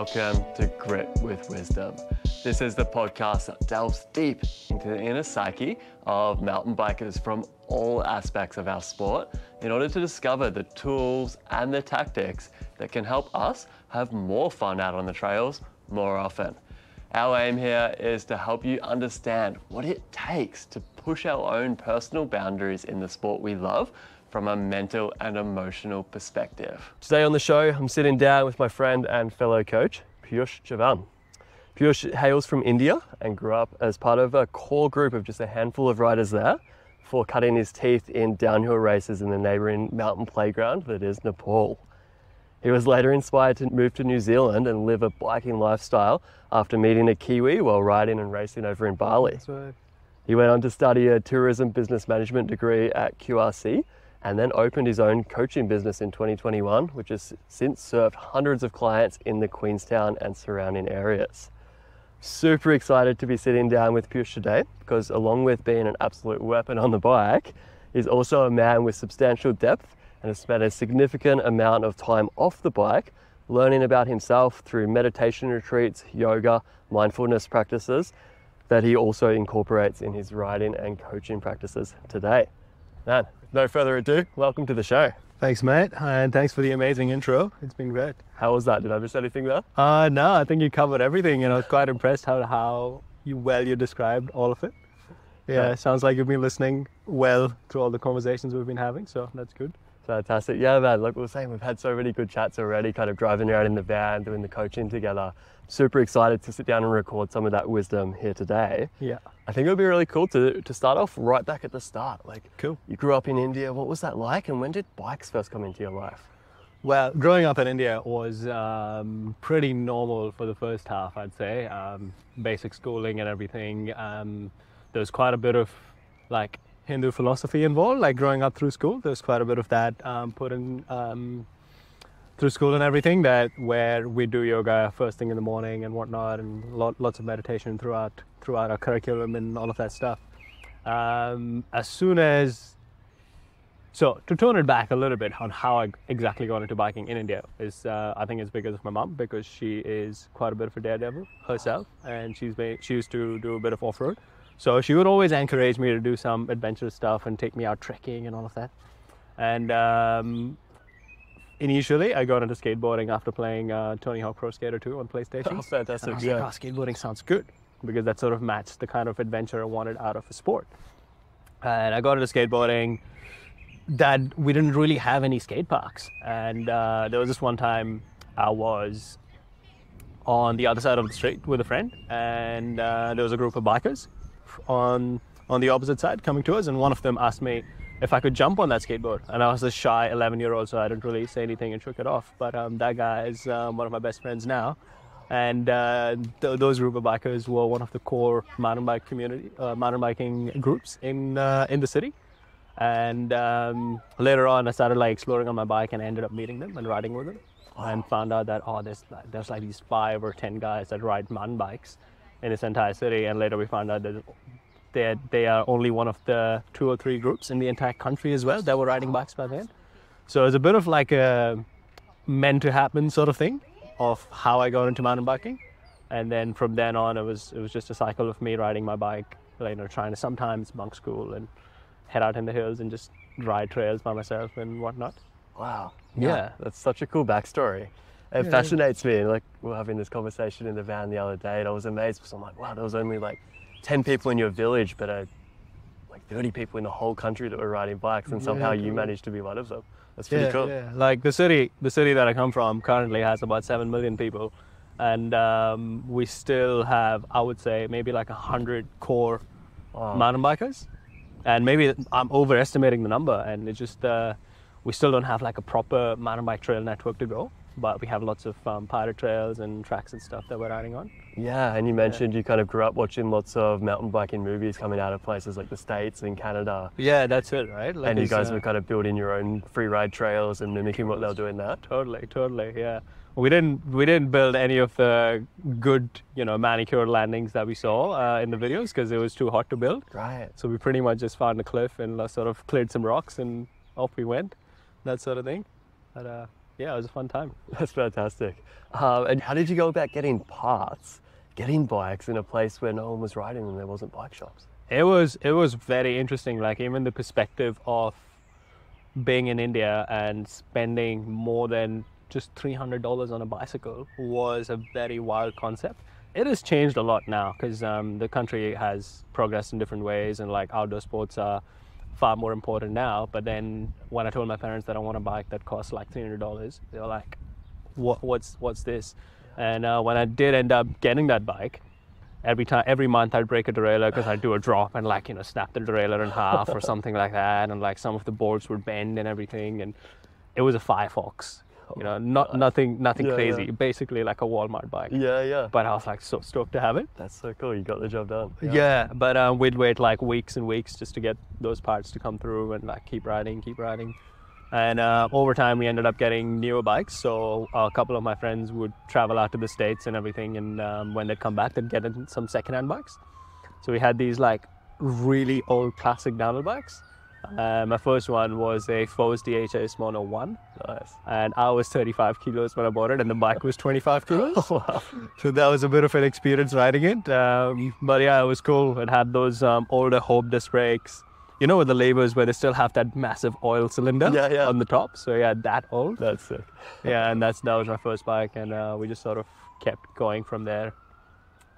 Welcome to Grit with Wisdom. This is the podcast that delves deep into the inner psyche of mountain bikers from all aspects of our sport in order to discover the tools and the tactics that can help us have more fun out on the trails more often. Our aim here is to help you understand what it takes to push our own personal boundaries in the sport we love from a mental and emotional perspective. Today on the show, I'm sitting down with my friend and fellow coach, Piyush Chavan. Piyush hails from India and grew up as part of a core group of just a handful of riders there before cutting his teeth in downhill races in the neighbouring mountain playground that is Nepal. He was later inspired to move to New Zealand and live a biking lifestyle after meeting a Kiwi while riding and racing over in Bali. Right. He went on to study a tourism business management degree at QRC and then opened his own coaching business in 2021, which has since served hundreds of clients in the Queenstown and surrounding areas. Super excited to be sitting down with Piyush today because, along with being an absolute weapon on the bike, he's also a man with substantial depth and has spent a significant amount of time off the bike learning about himself through meditation retreats, yoga, mindfulness practices that he also incorporates in his riding and coaching practices today. Man, no further ado, welcome to the show. Thanks, mate, and thanks for the amazing intro. It's been great. How was that? Did I miss anything there? Uh, no, I think you covered everything, and I was quite impressed how how you well you described all of it. Yeah, Yeah. it sounds like you've been listening well to all the conversations we've been having, so that's good. Fantastic. Yeah, man. Like we were saying, we've had so many good chats already, kind of driving around in the van, doing the coaching together. Super excited to sit down and record some of that wisdom here today. Yeah. I think it would be really cool to, to start off right back at the start. Like, Cool. you grew up in India. What was that like? And when did bikes first come into your life? Well, growing up in India was um, pretty normal for the first half, I'd say. Um, basic schooling and everything. Um, there was quite a bit of like Hindu philosophy involved. Like growing up through school, there's quite a bit of that um, put in um, through school and everything. That where we do yoga first thing in the morning and whatnot, and lot, lots of meditation throughout throughout our curriculum and all of that stuff. Um, as soon as so to turn it back a little bit on how I exactly got into biking in India is uh, I think it's because of my mom because she is quite a bit of a daredevil herself and she's made, she used to do a bit of off road, so she would always encourage me to do some adventurous stuff and take me out trekking and all of that. And um, initially, I got into skateboarding after playing uh, Tony Hawk Pro Skater 2 on PlayStation. Oh, fantastic. And I was Yeah. like, oh, skateboarding sounds good because that sort of matched the kind of adventure I wanted out of a sport. And I got into skateboarding. That we didn't really have any skate parks, and uh, there was this one time I was on the other side of the street with a friend, and uh, there was a group of bikers on on the opposite side coming to us, and one of them asked me if I could jump on that skateboard, and I was a shy 11 year old, so I didn't really say anything and shook it off. But um, that guy is um, one of my best friends now, and uh, th- those group bikers were one of the core mountain bike community, uh, mountain biking groups in uh, in the city. And um, later on, I started like exploring on my bike and I ended up meeting them and riding with them, and found out that oh, there's there's like these five or ten guys that ride mountain bikes in this entire city. And later we found out that they they are only one of the two or three groups in the entire country as well that were riding bikes by then. So it's a bit of like a meant to happen sort of thing of how I got into mountain biking. And then from then on, it was it was just a cycle of me riding my bike, like, you know, trying to sometimes bunk school and head out in the hills and just ride trails by myself and whatnot. Wow. Yeah. That's such a cool backstory. It Yeah. fascinates me. Like, we are having this conversation in the van the other day, and I was amazed because I'm like, wow, there was only like 10 people in your village, but uh, like 30 people in the whole country that were riding bikes, and Yeah, somehow you cool. managed to be one of them. That's pretty yeah, cool. yeah. Like the city, the city that I come from currently has about seven million people, and um, we still have, I would say, maybe like a hundred core Wow. mountain bikers, and maybe I'm overestimating the number, and it's just uh, we still don't have like a proper mountain bike trail network to go, but we have lots of um, pirate trails and tracks and stuff that we're riding on. Yeah, and you mentioned you kind of grew up watching lots of mountain biking movies coming out of places like the States and Canada. Yeah, that's it, right? Like and you guys uh, were kind of building your own free ride trails and mimicking what they were doing there. Totally, totally, yeah. We didn't we didn't build any of the good you know manicured landings that we saw uh, in the videos because it was too hot to build. Right. So we pretty much just found a cliff and uh, sort of cleared some rocks and off we went, that sort of thing. But uh, yeah, it was a fun time. That's fantastic. Um, and how did you go about getting parts, getting bikes in a place where no one was riding and there wasn't bike shops? It was it was very interesting. Like even the perspective of being in India and spending more than just three hundred dollars on a bicycle was a very wild concept. It has changed a lot now because um, the country has progressed in different ways, and like outdoor sports are far more important now. But then when I told my parents that I want a bike that costs like three hundred dollars, they were like, "What? What's what's this?" And uh, when I did end up getting that bike, every time every month I'd break a derailleur because I'd do a drop and like you know snap the derailleur in half or something like that, and like some of the boards would bend and everything, and it was a Firefox. You know, not nothing nothing Yeah, crazy. yeah. Basically like a Walmart bike. Yeah, yeah. But I was like so stoked to have it. That's so cool. You got the job done. Yeah, but um, we'd wait like weeks and weeks just to get those parts to come through and like keep riding, keep riding. And uh, over time, we ended up getting newer bikes. So a couple of my friends would travel out to the states and everything, and um, when they'd come back, they'd get in some secondhand bikes. So we had these like really old classic downhill bikes. Uh, my first one was a Foes DHS Mono 1, Nice. and I was 35 kilos when I bought it, and the bike was 25 kilos. wow. So that was a bit of an experience riding it. Um, but yeah, it was cool. It had those um, older Hope disc brakes. You know, with the levers where they still have that massive oil cylinder Yeah, yeah. on the top. So yeah, that old. That's it. Yeah, and that's that was my first bike, and uh, we just sort of kept going from there.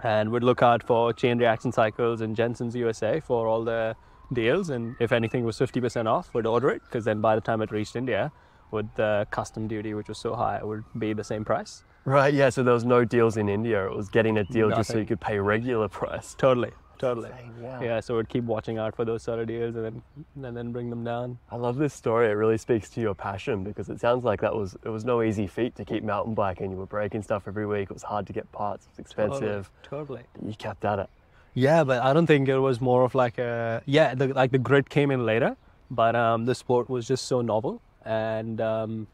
And we'd look out for chain reaction cycles in Jenson's USA for all the deals, and if anything was 50% off, we'd order it because then by the time it reached India, with the custom duty, which was so high, it would be the same price. Right, yeah, so there was no deals in India. It was getting a deal just so you could pay regular price. Totally, totally. Insane, wow. Yeah, so we'd keep watching out for those sort of deals and then and then bring them down. I love this story. It really speaks to your passion because it sounds like that was it was no easy feat to keep mountain biking. You were breaking stuff every week. It was hard to get parts. It was expensive. Totally. But you kept at it. Yeah, but I don't think it was more of like a yeah, the, like the grit came in later, but um, the sport was just so novel, and um,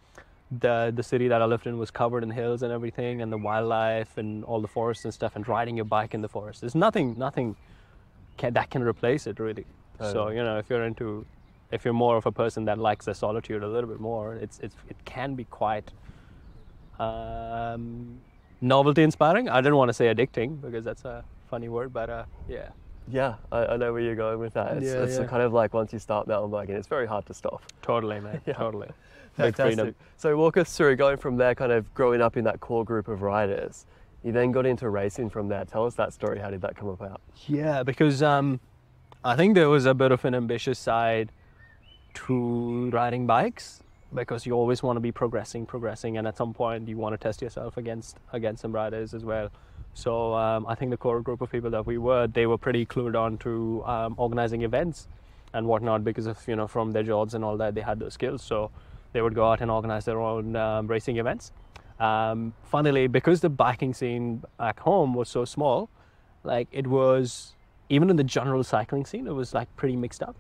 the the city that I lived in was covered in hills and everything, and the wildlife and all the forests and stuff, and riding your bike in the forest. There's nothing nothing can, that can replace it really. So you know if you're into if you're more of a person that likes the solitude a little bit more, it's it's it can be quite um, novelty inspiring. I didn't want to say addicting because that's a funny word, but uh, yeah. Yeah, I, I know where you're going with that. It's, Yeah, it's yeah. kind of like once you start mountain biking, it's very hard to stop. Totally, man. Yeah. Totally. Fantastic. So walk us through going from there, kind of growing up in that core group of riders. You then got into racing from there. Tell us that story. How did that come about? Yeah, because um, I think there was a bit of an ambitious side to riding bikes because you always want to be progressing, progressing, and at some point you want to test yourself against against some riders as well. So um, I think the core group of people that we were, they were pretty clued on to um, organizing events and whatnot because of you know from their jobs and all that they had those skills. So they would go out and organize their own um, racing events. Um, funnily, because the biking scene back home was so small, like it was even in the general cycling scene, it was like pretty mixed up.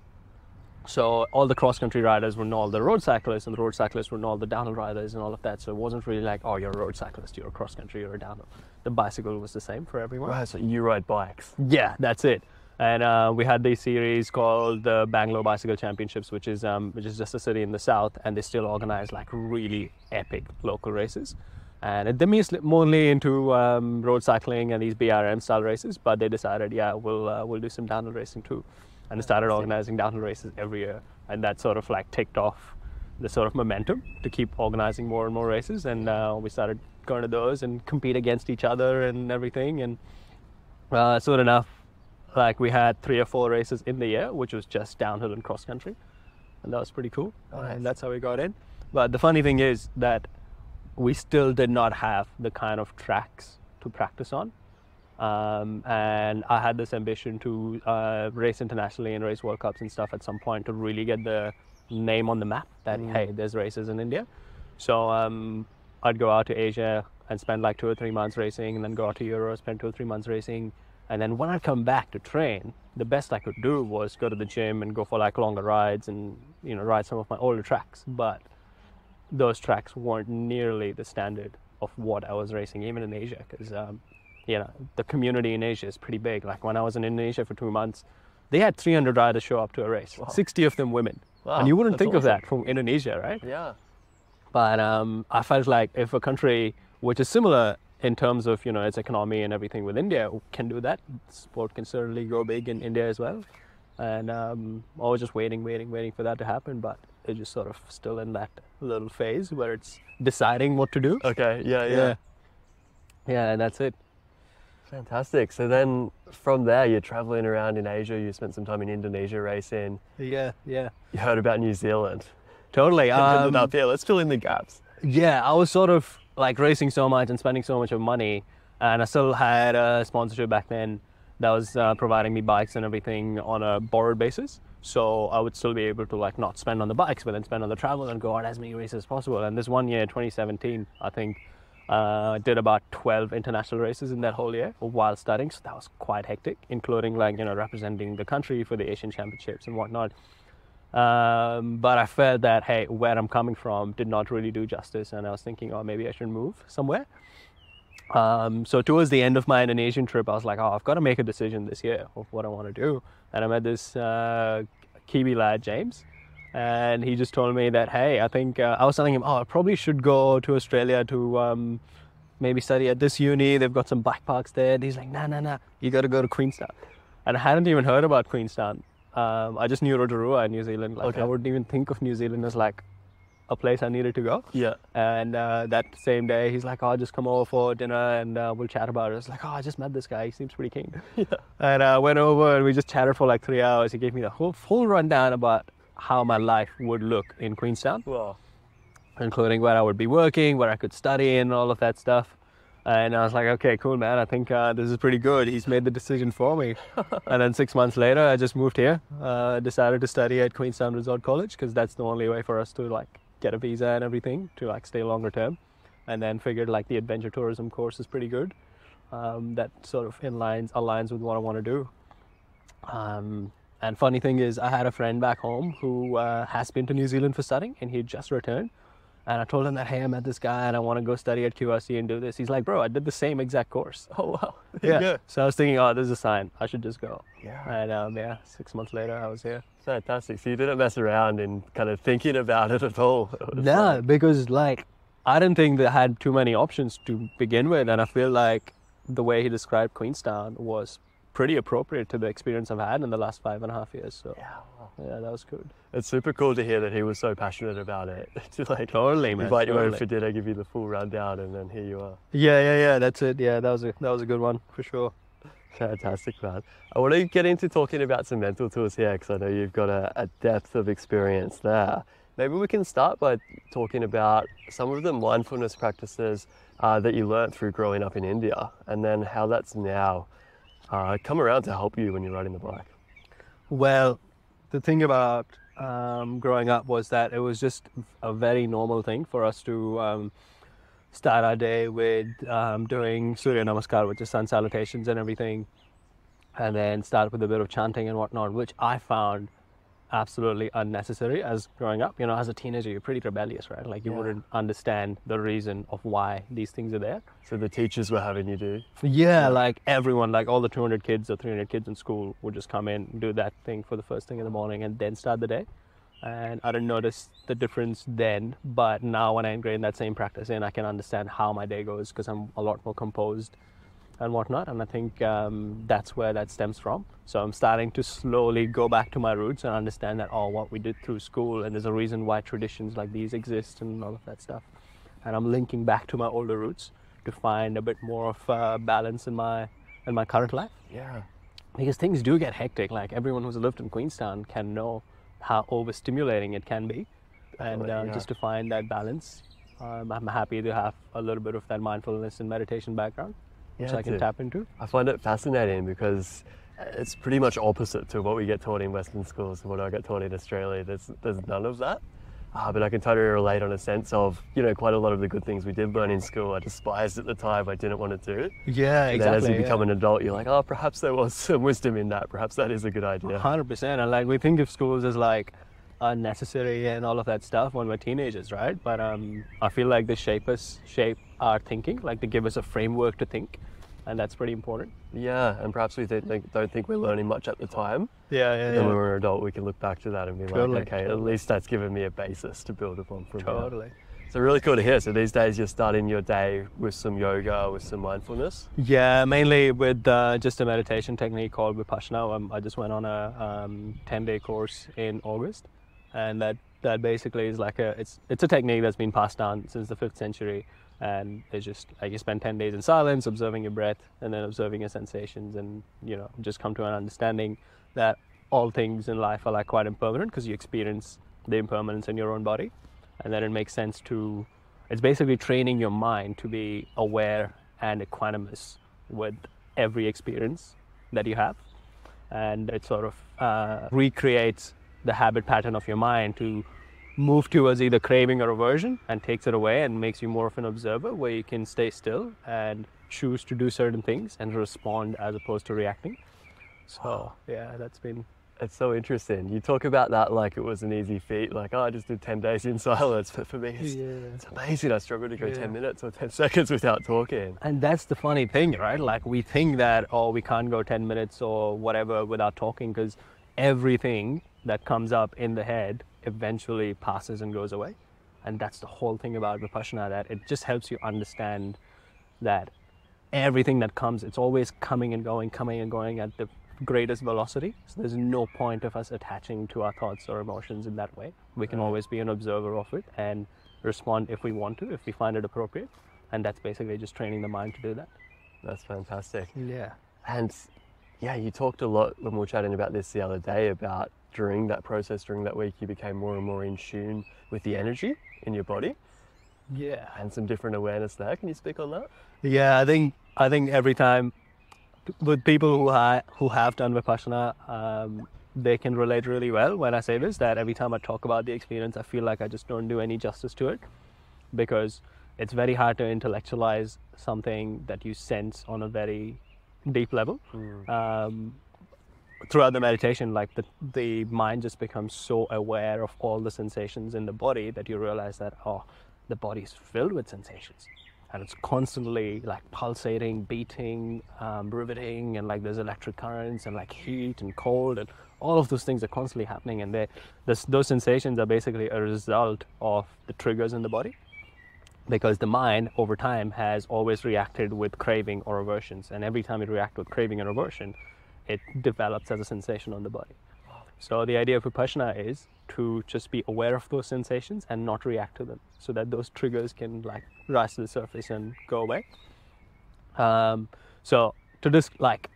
So all the cross country riders were all the road cyclists, and the road cyclists were all the downhill riders and all of that. So it wasn't really like, oh, you're a road cyclist, you're a cross country, you're a downhill. The bicycle was the same for everyone. Right, so you ride bikes. Yeah, that's it. And uh, we had this series called the Bangalore Bicycle Championships, which is um, which is just a city in the south, and they still organize like really epic local races. And they're mostly mainly into um, road cycling and these BRM style races, but they decided, yeah, we'll uh, we'll do some downhill racing too, and they started organizing downhill races every year, and that sort of like ticked off the sort of momentum to keep organizing more and more races, and uh, we started going to those and compete against each other and everything, and uh, soon enough, like we had three or four races in the year, which was just downhill and cross country, and that was pretty cool. Nice. And that's how we got in. But the funny thing is that we still did not have the kind of tracks to practice on. Um, and I had this ambition to uh, race internationally and race World Cups and stuff at some point to really get the name on the map that hey, there's races in India. So um, I'd go out to Asia and spend like two or three months racing, and then go out to Europe, spend two or three months racing, and then when I'd come back to train, the best I could do was go to the gym and go for like longer rides and you know ride some of my older tracks. But those tracks weren't nearly the standard of what I was racing, even in Asia, because um, you know the community in Asia is pretty big. Like when I was in Indonesia for two months, they had 300 riders show up to a race, 60 of them women, Wow, and you wouldn't think of that from Indonesia, right? Yeah. But um, I felt like if a country which is similar in terms of you know its economy and everything with India can do that, sport can certainly go big in India as well. And um, I was just waiting, waiting, waiting for that to happen, but it's just sort of still in that little phase where it's deciding what to do. Okay, yeah, yeah. yeah, yeah, and that's it. Fantastic. So then from there, you're traveling around in Asia. You spent some time in Indonesia racing. Yeah, yeah, You heard about New Zealand. Totally. Um, up here. Let's fill in the gaps. yeah, I was sort of like racing so much and spending so much of money, and I still had a sponsorship back then that was uh, providing me bikes and everything on a borrowed basis. So I would still be able to like not spend on the bikes, but then spend on the travel and go on as many races as possible. And this one year, 2017, I think. Uh, I did about 12 international races in that whole year while studying, so that was quite hectic, including like you know representing the country for the Asian Championships and whatnot. Um, but I felt that hey, where I'm coming from did not really do justice, and I was thinking, oh, maybe I should move somewhere. Um, so towards the end of my Indonesian trip, I was like, oh, I've got to make a decision this year of what I want to do. And I met this uh, Kiwi lad, James, and he just told me that hey, I think uh, I was telling him, oh, I probably should go to Australia to um, maybe study at this uni. They've got some backpacks there. And he's like, nah, nah, nah, you got to go to Queenstown. And I hadn't even heard about Queenstown. Um, I just knew Rotorua in New Zealand. Like Okay. I wouldn't even think of New Zealand as like a place I needed to go. Yeah. And uh, that same day, he's like, "Oh, just come over for dinner and uh, we'll chat about it." I was like, "Oh, I just met this guy. He seems pretty keen." Yeah. And I went over and we just chatted for like three hours. He gave me the whole full rundown about how my life would look in Queenstown, including where I would be working, where I could study, and all of that stuff. And I was like, "Okay, cool, man. I think uh, this is pretty good." He's made the decision for me. and then six months later, I just moved here. Uh, decided to study at Queenstown Resort College because that's the only way for us to like get a visa and everything to like stay longer term. And then figured like the adventure tourism course is pretty good. Um, that sort of inlines aligns with what I want to do. Um, and funny thing is, I had a friend back home who uh, has been to New Zealand for studying, and he just returned. And I told him that, hey, I met this guy, and I want to go study at QRC and do this. He's like, bro, I did the same exact course. oh wow. Yeah. go. So I was thinking, oh, this is a sign. I should just go. Yeah. And um, yeah, six months later, I was here. Fantastic. So you didn't mess around in kind of thinking about it at all. It No, like- because like I didn't think they had too many options to begin with, and I feel like the way he described Queenstown was pretty appropriate to the experience I've had in the last five and a half years. So Yeah. yeah, that was good. It's super cool to hear that he was so passionate about it. to like Totally, man. invite you over for dinner, give you the full rundown, and then here you are. Yeah, yeah, yeah. That's it. Yeah, that was a that was a good one for sure. Fantastic, man. I want to get into talking about some mental tools here because I know you've got a, a depth of experience there. Maybe we can start by talking about some of the mindfulness practices uh, that you learnt through growing up in India and then how that's now uh, come around to help you when you're riding the bike. Well, the thing about um, growing up was that it was just a very normal thing for us to um, start our day with um, doing Surya Namaskar, which is sun salutations and everything, and then start with a bit of chanting and whatnot, which I found absolutely unnecessary as growing up. You know, as a teenager, you're pretty rebellious, right? Like you Yeah. wouldn't understand the reason of why these things are there. So the teachers were having you do. Yeah, like everyone, like all the 200 kids or 300 kids in school would just come in, do that thing for the first thing in the morning, and then start the day. And I didn't notice the difference then, but now when I ingrain that same practice in, I can understand how my day goes because I'm a lot more composed and whatnot. And I think um, that's where that stems from. So I'm starting to slowly go back to my roots and understand that, oh, what we did through school, and there's a reason why traditions like these exist and all of that stuff. And I'm linking back to my older roots to find a bit more of uh, balance in my in my current life Yeah. because things do get hectic. Like everyone who's lived in Queenstown can know how overstimulating it can be, and uh, yeah. just to find that balance, um, I'm happy to have a little bit of that mindfulness and meditation background, which Yeah, I can dude. tap into. I find it fascinating because it's pretty much opposite to what we get taught in Western schools and what I get taught in Australia. There's there's none of that. Uh, but I can totally relate on a sense of, you know, quite a lot of the good things we did learn in school. I despised at the time. I didn't want to do. It. Yeah, And then as you become an adult, you're like, oh, perhaps there was some wisdom in that. Perhaps that is a good idea. Hundred percent, and like we think of schools as like unnecessary and all of that stuff when we're teenagers, right? But um, I feel like they shape us, shape our thinking. Like they give us a framework to think, and that's pretty important. Yeah, and perhaps we don't think, don't think we're learning much at the time. Yeah, yeah, And when we're an adult, we can look back to that and be Totally, like, okay, at least that's given me a basis to build upon from here. Totally. So really cool to hear. So these days you're starting your day with some yoga, with some mindfulness. Yeah, mainly with uh, just a meditation technique called Vipassana. Um, I just went on a um, 10-day course in August, and that that basically is like a it's it's a technique that's been passed down since the fifth century, and it's just like you spend 10 days in silence, observing your breath, and then observing your sensations, and you know just come to an understanding that all things in life are like quite impermanent because you experience the impermanence in your own body. And then it makes sense to it's basically training your mind to be aware and equanimous with every experience that you have. And it sort of uh, recreates the habit pattern of your mind to move towards either craving or aversion and takes it away and makes you more of an observer where you can stay still and choose to do certain things and respond as opposed to reacting so yeah that's been it's so interesting. You talk about that like it was an easy feat, like, oh, I just did 10 days in silence. But for me, it's, Yeah. it's amazing. I struggle to go Yeah. 10 minutes or 10 seconds without talking. And that's the funny thing, right? Like we think that oh we can't go 10 minutes or whatever without talking because everything that comes up in the head eventually passes and goes away. And that's the whole thing about Vipassana that it just helps you understand that everything that comes, it's always coming and going, coming and going at the greatest velocity. So there's no point of us attaching to our thoughts or emotions in that way. We can Right. always be an observer of it and respond if we want to, if we find it appropriate. And that's basically just training the mind to do that. That's fantastic. Yeah. And yeah, you talked a lot when we were chatting about this the other day about during that process, during that week, you became more and more in tune with the energy in your body Yeah. and some different awareness there. Can you speak on that? Yeah, I think I think every time with people who ha- who have done vipassana, um, they can relate really well when I say this. That every time I talk about the experience, I feel like I just don't do any justice to it because it's very hard to intellectualize something that you sense on a very deep level. Um, throughout the meditation, like the the mind just becomes so aware of all the sensations in the body that you realize that oh, the body is filled with sensations, and it's constantly like pulsating, beating, um, riveting, and like there's electric currents and like heat and cold and all of those things are constantly happening, and they this, those sensations are basically a result of the triggers in the body because the mind over time has always reacted with craving or aversions. And every time it reacts with craving and aversion it develops as a sensation on the body. So the idea of vipassana is to just be aware of those sensations and not react to them so that those triggers can like rise to the surface and go away. Um, so to just like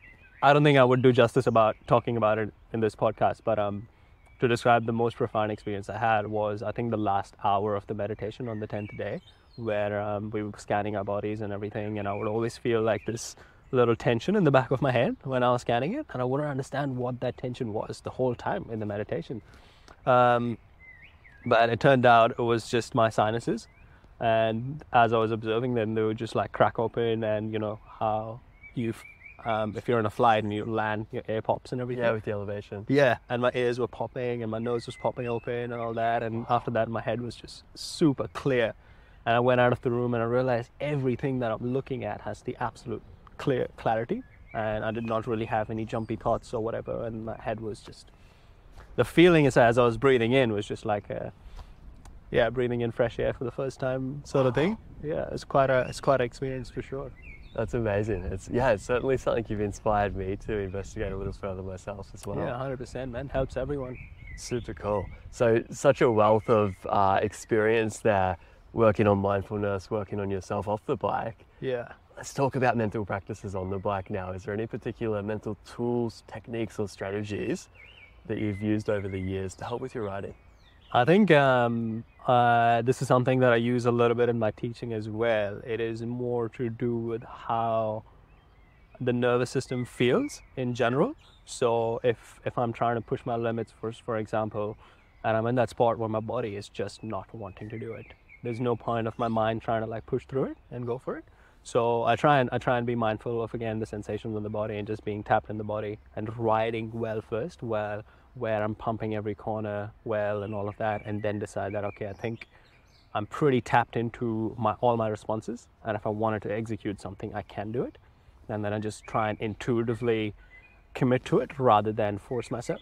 i don't think i would do justice about talking about it in this podcast but um, to describe the most profound experience I had was I think the last hour of the meditation on the 10th day, where um, we were scanning our bodies and everything, and I would always feel like this little tension in the back of my head when I was scanning it, and I wouldn't understand what that tension was the whole time in the meditation. Um, but it turned out it was just my sinuses, and as I was observing them, they would just like crack open, and you know how you, um, if you're on a flight and you land, your air pops and everything. Yeah, with the elevation. Yeah, and my ears were popping and my nose was popping open and all that. And after that, my head was just super clear. And I went out of the room and I realized everything that I'm looking at has the absolute clear clarity. And I did not really have any jumpy thoughts or whatever. And my head was just the feeling is as I was breathing in was just like a yeah, breathing in fresh air for the first time sort of thing. Yeah, it's quite a it's quite an experience for sure. That's amazing. It's yeah, it's certainly something you've inspired me to investigate a little further myself as well. Yeah, hundred percent, man. Helps everyone. Super cool. So, such a wealth of uh, experience there, working on mindfulness, working on yourself off the bike. Yeah. Let's talk about mental practices on the bike now. Is there any particular mental tools, techniques, or strategies that you've used over the years to help with your riding? I think um, uh, this is something that I use a little bit in my teaching as well. It is more to do with how the nervous system feels in general. So if if I'm trying to push my limits, for for example, and I'm in that spot where my body is just not wanting to do it, there's no point of my mind trying to like push through it and go for it. So I try and I try and be mindful of again the sensations in the body and just being tapped in the body and riding well first, well where I'm pumping every corner well and all of that, and then decide that okay, I think I'm pretty tapped into my all my responses, and if I wanted to execute something, I can do it, and then I just try and intuitively commit to it rather than force myself.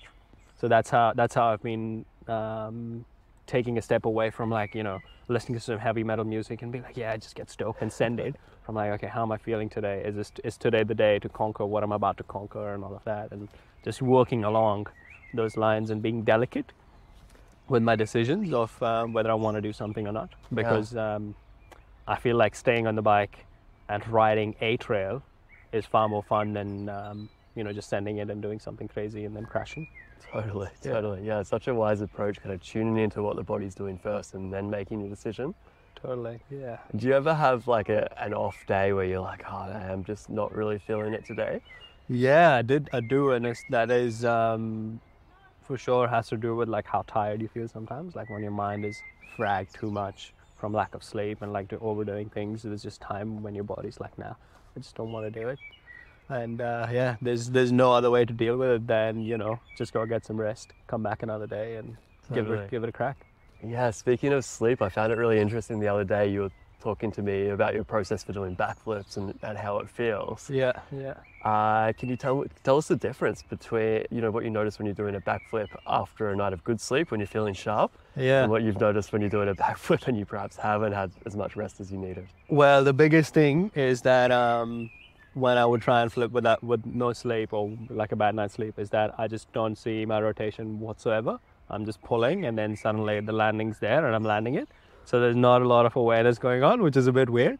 So that's how that's how I've been um, taking a step away from like you know listening to some heavy metal music and be like, yeah, I just get stoked and send it. From like, okay, how am I feeling today? Is this is today the day to conquer what I'm about to conquer and all of that, and just working along those lines and being delicate with my decisions of um, whether I want to do something or not. Because um, I feel like staying on the bike and riding a trail is far more fun than um, you know just sending it and doing something crazy and then crashing. Totally, Yeah. totally. Yeah, it's such a wise approach, kind of tuning into what the body's doing first and then making the decision. Totally. Yeah. Do you ever have like a, an off day where you're like, oh, I'm just not really feeling it today? Yeah, I did. I do, and it's, that is um, for sure has to do with like how tired you feel sometimes. Like when your mind is fragged too much from lack of sleep and like to overdoing things. There's just time when your body's like, nah, I just don't want to do it. And uh, yeah, there's there's no other way to deal with it than you know just go get some rest, come back another day, and give Totally. it give it a crack. Yeah, speaking of sleep, I found it really interesting the other day. You were talking to me about your process for doing backflips and, and how it feels. Yeah, yeah. Uh, can you tell tell us the difference between you know what you notice when you're doing a backflip after a night of good sleep when you're feeling sharp, Yeah. and what you've noticed when you're doing a backflip and you perhaps haven't had as much rest as you needed? Well, the biggest thing is that um, when I would try and flip with that with no sleep or like a bad night's sleep, is that I just don't see my rotation whatsoever. I'm just pulling, and then suddenly the landing's there, and I'm landing it. So there's not a lot of awareness going on, which is a bit weird.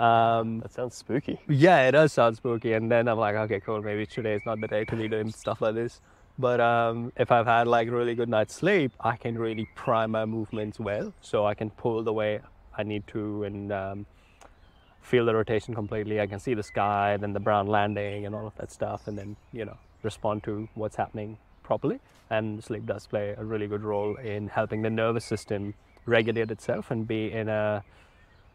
Um, That sounds spooky. yeah, it does sound spooky. And then I'm like, okay, cool. Maybe today is not the day to be doing stuff like this. But um, if I've had like really good night's sleep, I can really prime my movements well, so I can pull the way I need to and um, feel the rotation completely. I can see the sky, then the brown landing, and all of that stuff, and then you know respond to what's happening properly. And sleep does play a really good role in helping the nervous system regulate itself and be in a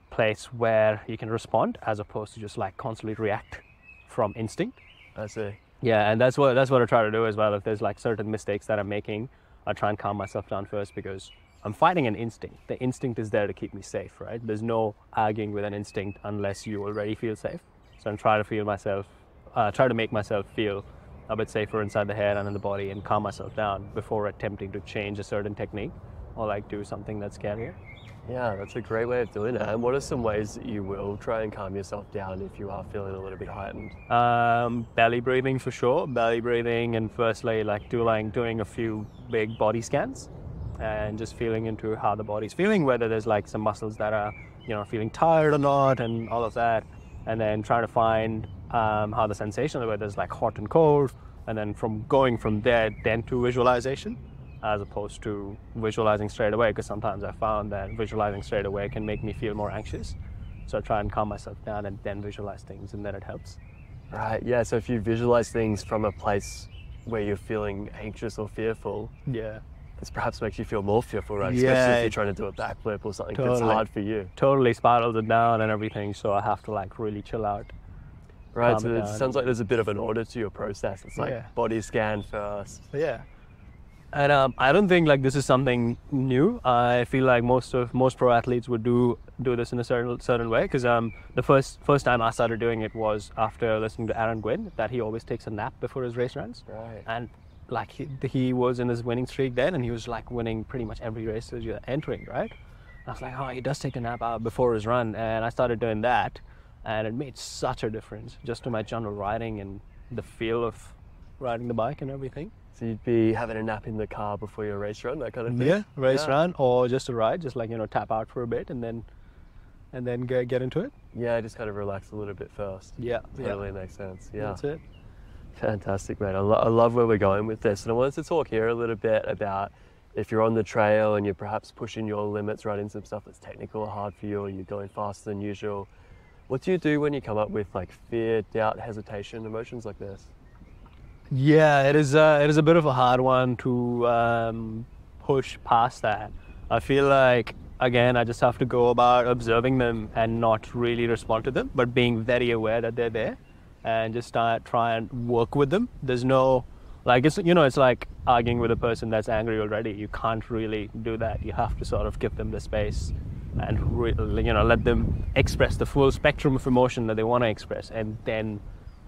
place where you can respond as opposed to just like constantly react from instinct. I see. Yeah, and that's what that's what I try to do as well. If there's like certain mistakes that I'm making, I try and calm myself down first because I'm fighting an instinct. The instinct is there to keep me safe, right? There's no arguing with an instinct unless you already feel safe. So I'm trying to feel myself, uh, try to make myself feel a bit safer inside the head and in the body, and calm myself down before attempting to change a certain technique or like do something that's scarier. Yeah, that's a great way of doing it. And what are some ways that you will try and calm yourself down if you are feeling a little bit heightened? Um, belly breathing for sure. Belly breathing, and firstly, like doing doing a few big body scans, and just feeling into how the body's feeling, whether there's like some muscles that are, you know, feeling tired or not, and all of that, and then trying to find um, how the sensation, whether it's like hot and cold, and then from going from there then to visualization, as opposed to visualizing straight away, because sometimes I found that visualizing straight away can make me feel more anxious. So I try and calm myself down and then visualize things, and then it helps. Right, yeah. So if you visualize things from a place where you're feeling anxious or fearful, Yeah. This perhaps makes you feel more fearful, right? Yeah, Especially if you're trying to do a backflip or something that's hard for you. Totally spiraled it down and everything, so I have to like really chill out. Right, so it it down. sounds like there's a bit of an order to your process. It's like Yeah. body scan first. Yeah. And um, I don't think like this is something new. I feel like most of most pro athletes would do do this in a certain certain way because um, the first first time I started doing it was after listening to Aaron Gwin that he always takes a nap before his race runs. Right. And like he, he was in his winning streak then, and he was like winning pretty much every race that you're entering, right? I was like, oh, he does take a nap out before his run, and I started doing that, and it made such a difference just to my general riding and the feel of riding the bike and everything. So you'd be having a nap in the car before your race run, that kind of thing. Yeah, race Yeah. run or just a ride, just like you know, tap out for a bit and then and then get, get into it. Yeah, just kind of relax a little bit first. Yeah, Totally makes sense. Yeah. That's it. Fantastic, mate. I, lo- I love where we're going with this. And I wanted to talk here a little bit about if you're on the trail and you're perhaps pushing your limits, running some stuff that's technical or hard for you, or you're going faster than usual. What do you do when you come up with like fear, doubt, hesitation, emotions like this? Yeah, it is. Uh, it is a bit of a hard one to um, push past that. I feel like again, I just have to go about observing them and not really respond to them, but being very aware that they're there, and just start try and work with them. There's no like it's you know it's like arguing with a person that's angry already. You can't really do that. You have to sort of give them the space and re- you know let them express the full spectrum of emotion that they want to express, and then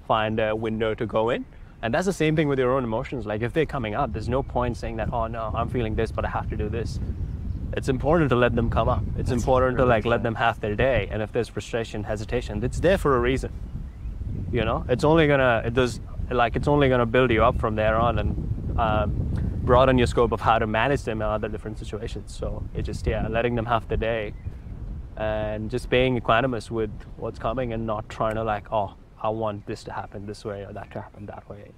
find a window to go in. And that's the same thing with your own emotions. Like if they're coming up, there's no point saying that, oh no, I'm feeling this, but I have to do this. it's important to let them come up. It's important to really like let them have their day. And if there's frustration, hesitation, it's there for a reason. You know, it's only gonna it does like it's only gonna build you up from there on and um, broaden your scope of how to manage them in other different situations. So it just yeah, letting them have the day and just being equanimous with what's coming and not trying to like oh I want this to happen this way or that to happen that way.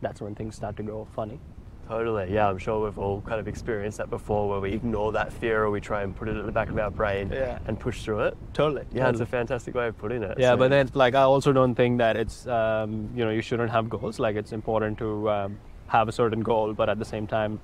That's when things start to go funny. Totally. Yeah, I'm sure we've all kind of experienced that before where we ignore that fear or we try and put it at the back of our brain Yeah. and push through it. Totally. Yeah, it's a fantastic way of putting it. Yeah, So- but then like I also don't think that it's um, you know you shouldn't have goals. Like it's important to um, have a certain goal, but at the same time,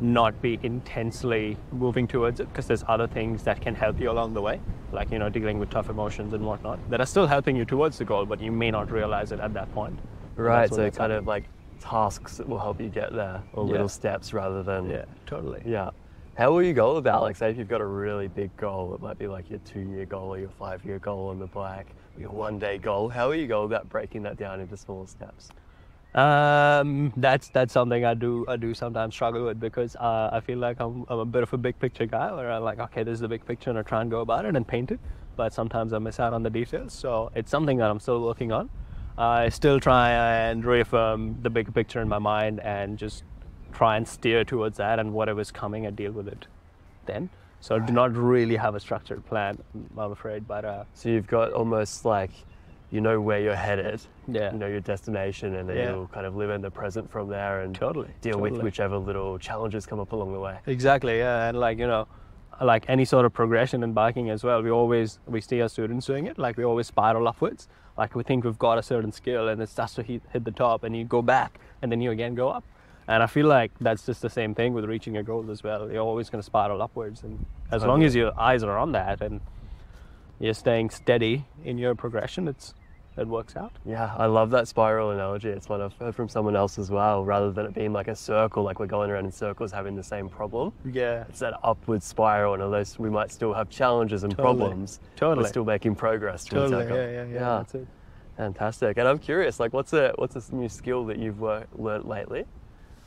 not be intensely moving towards it because there's other things that can help you along the way, like you know dealing with tough emotions and whatnot that are still helping you towards the goal, but you may not realize it at that point. Right, so kind of like tasks that will help you get there or Yeah. little steps rather than yeah, totally. Yeah. How will you go about like say if you've got a really big goal, it might be like your two year goal or your five year goal on the bike, or your one day goal. How will you go about breaking that down into smaller steps? Um, that's that's something I do I do sometimes struggle with because uh, I feel like I'm, I'm a bit of a big picture guy where I'm like okay this is the big picture and I try and go about it and paint it, but sometimes I miss out on the details. So it's something that I'm still working on. I still try and reaffirm the bigger picture in my mind and just try and steer towards that and whatever's coming I deal with it then. So I do not really have a structured plan, I'm afraid, but uh, So you've got almost like you know where you're headed, Yeah. you know your destination, and then Yeah. you'll kind of live in the present from there and Totally, deal with whichever little challenges come up along the way. Exactly, yeah, and like you know, like any sort of progression in biking as well, we always we see our students doing it. Like we always spiral upwards. Like we think we've got a certain skill, and it starts to hit, hit the top, and you go back, and then you again go up. And I feel like that's just the same thing with reaching a goal as well. You're always going to spiral upwards, and as long as your eyes are on that and you're staying steady in your progression, it's it works out. Yeah, I love that spiral analogy. It's one I've heard from someone else as well. Rather than it being like a circle, like we're going around in circles having the same problem, Yeah, it's that upward spiral, and although we might still have challenges and Totally. problems, Totally. we're still making progress towards totally. goal. Yeah, yeah, yeah. That's it. Fantastic. And I'm curious, like, what's a what's a new skill that you've wor- learnt lately?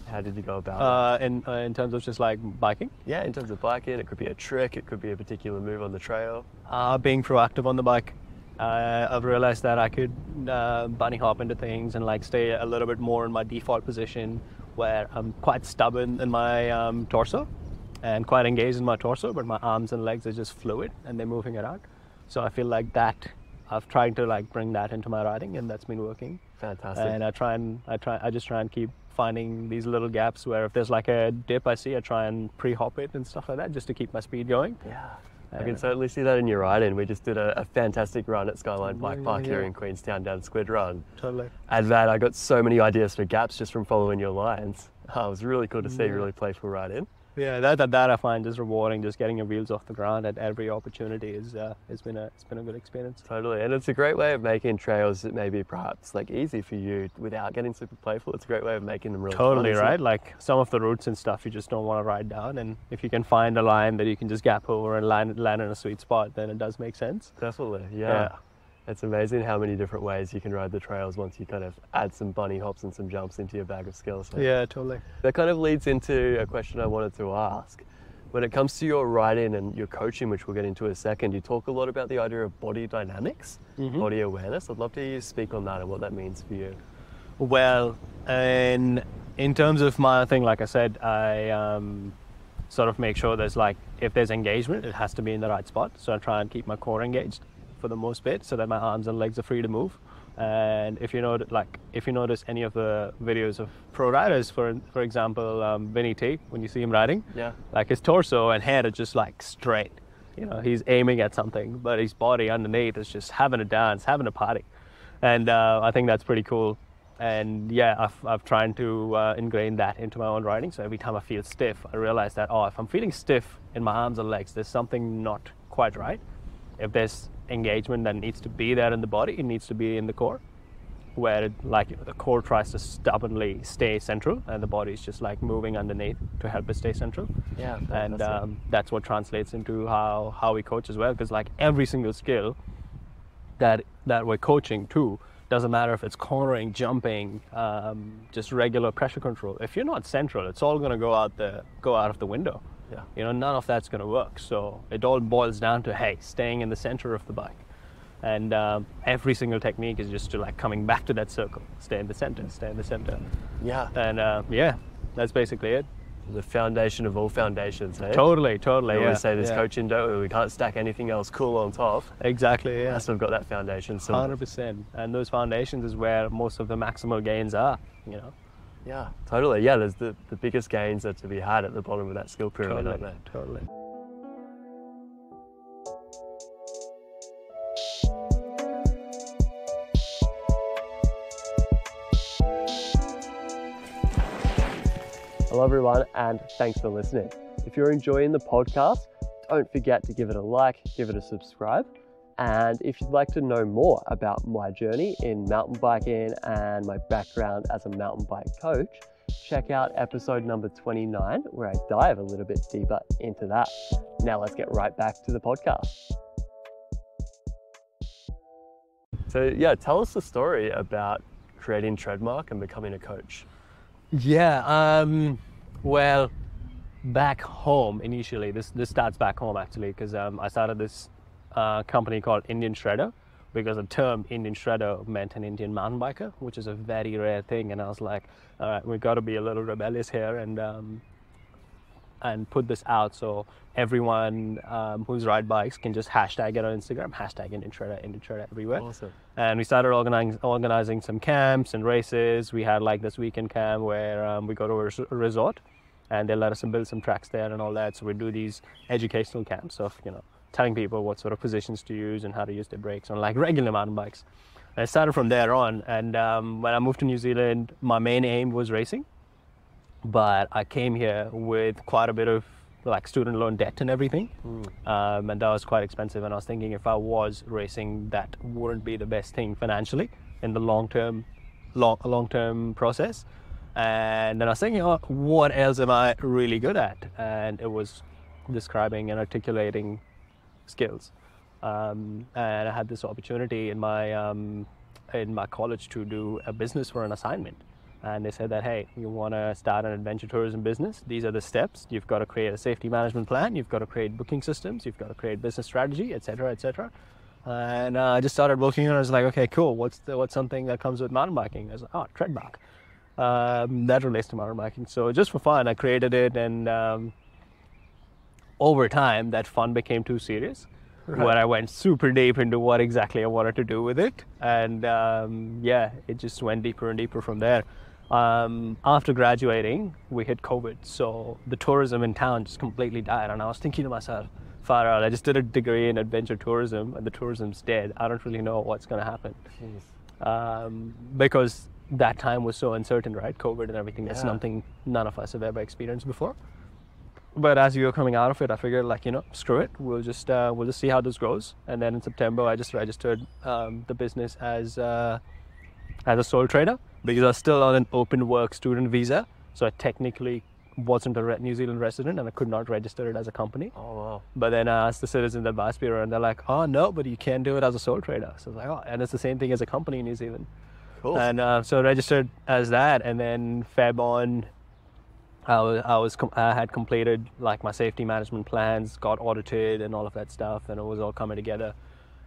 How did you go about it? Uh, in uh, in terms of just like biking. Yeah, in terms of biking, it could be a trick, it could be a particular move on the trail. uh, being proactive on the bike. Uh, I've realized that I could uh, bunny hop into things and like stay a little bit more in my default position, where I'm quite stubborn in my um, torso and quite engaged in my torso, but my arms and legs are just fluid and they're moving around. So I feel like that I've tried to like bring that into my riding, and that's been working. Fantastic. And I try and I try I just try and keep finding these little gaps where if there's like a dip I see, I try and pre-hop it and stuff like that, just to keep my speed going. yeah. I Uh, can certainly see that in your riding. We just did a, a fantastic run at Skyline Bike Yeah, Park here in Queenstown down Squid Run. Totally. And man, I got so many ideas for gaps just from following your lines. Oh, it was really cool to see, Yeah. really playful riding. Yeah, that, that that I find just rewarding. Just getting your wheels off the ground at every opportunity is uh, it's been a it's been a good experience. Totally. And it's a great way of making trails that maybe perhaps like easy for you without getting super playful. It's a great way of making them really Totally it? right. Like some of the routes and stuff, you just don't want to ride down, and if you can find a line that you can just gap over and land land in a sweet spot, then it does make sense. Definitely, yeah. Yeah. It's amazing how many different ways you can ride the trails once you kind of add some bunny hops and some jumps into your bag of skills. Yeah, totally. That kind of leads into a question I wanted to ask. When it comes to your riding and your coaching, which we'll get into in a second, you talk a lot about the idea of body dynamics, Mhm. body awareness. I'd love to hear you speak on that and what that means for you. Well, in in terms of my thing, like I said, I um, sort of make sure there's like if there's engagement, it has to be in the right spot. So I try and keep my core engaged for the most bit, so that my arms and legs are free to move. And if you know, like if you notice any of the videos of pro riders, for for example, um, Vinny T, when you see him riding, Yeah. like his torso and head are just like straight. You know, he's aiming at something, but his body underneath is just having a dance, having a party, and uh, I think that's pretty cool. And yeah, I've, I've tried to uh, ingrain that into my own riding. So every time I feel stiff, I realize that oh, if I'm feeling stiff in my arms and legs, there's something not quite right. If there's engagement that needs to be there in the body, it needs to be in the core where it, like the core tries to stubbornly stay central and the body is just like moving underneath to help it stay central Yeah, and fantastic. um, that's what translates into how how we coach as well because like every single skill that that we're coaching too doesn't matter if it's cornering jumping um, just regular pressure control if you're not central it's all going to go out the go out of the window Yeah. You know, none of that's going to work. So it all boils down to hey, staying in the center of the bike, and um, every single technique is just to like coming back to that circle, stay in the center, stay in the center, Yeah. and uh, yeah, that's basically it. The foundation of all foundations, eh? Totally, totally. We yeah. always say this yeah. coaching, don't we? We can't stack anything else cool on top. Exactly. Yeah. Unless we've got that foundation. So Hundred percent. And those foundations is where most of the maximal gains are. You know. Yeah, totally. Yeah, there's the, the biggest gains are to be had at the bottom of that skill pyramid, Totally. aren't they? Totally. Hello, everyone, and thanks for listening. If you're enjoying the podcast, don't forget to give it a like, give it a subscribe. And if you'd like to know more about my journey in mountain biking and my background as a mountain bike coach, check out episode number 29, where I dive a little bit deeper into that. Now, let's get right back to the podcast. So, yeah, tell us the story about creating Treadmark and becoming a coach. Yeah. Um, well, back home initially. This this starts back home actually because um, I started this uh, company called Indian Shredder because the term Indian Shredder meant an Indian mountain biker, which is a very rare thing. And I was like, all right, we've got to be a little rebellious here and um, and put this out so everyone um, who's ride bikes can just hashtag it on Instagram, hashtag Indian Shredder, Indian Shredder everywhere Awesome. and we started organizing organizing some camps and races. We had like this weekend camp where um, we go to a a resort, and they let us build some tracks there and all that. So we do these educational camps of you know telling people what sort of positions to use and how to use their brakes on like regular mountain bikes. I started from there on, and um, when I moved to New Zealand, my main aim was racing, but I came here with quite a bit of like student loan debt and everything um, and that was quite expensive. And I was thinking if I was racing, that wouldn't be the best thing financially in the long term, long long term process. And then I was thinking, oh, what else am I really good at? And it was describing and articulating skills. Um, and I had this opportunity in my um, in my college to do a business for an assignment. And they said that, hey, you want to start an adventure tourism business? These are the steps. You've got to create a safety management plan. You've got to create booking systems. You've got to create business strategy, etc., cetera, et cetera. And uh, I just started working on it. I was like, okay, cool. What's the, what's something that comes with mountain biking? I was like, oh, Treadmark. Um, that relates to mountain biking. So just for fun, I created it, and um, over time, that fun became too serious. Right. Where I went super deep into what exactly I wanted to do with it, and um, yeah, it just went deeper and deeper from there. Um, after graduating, we hit COVID, so the tourism in town just completely died. And I was thinking to myself, far out, I just did a degree in adventure tourism, and the tourism's dead. I don't really know what's going to happen um, because that time was so uncertain, right? COVID and everything. That's something none of us have ever experienced before. But as we were coming out of it, I figured, like you know, screw it. We'll just uh, we'll just see how this goes. And then in September, I just registered um, the business as uh, as a sole trader because I was still on an open work student visa. So I technically wasn't a New Zealand resident, and I could not register it as a company. Oh, wow. But then I asked the Citizens Advice Bureau, and they're like, "Oh no, but you can do it as a sole trader." So I was like, "Oh," and it's the same thing as a company in New Zealand. Cool. And uh, so registered as that, and then Feb on, I was, I was I had completed like my safety management plans, got audited, and all of that stuff, and it was all coming together.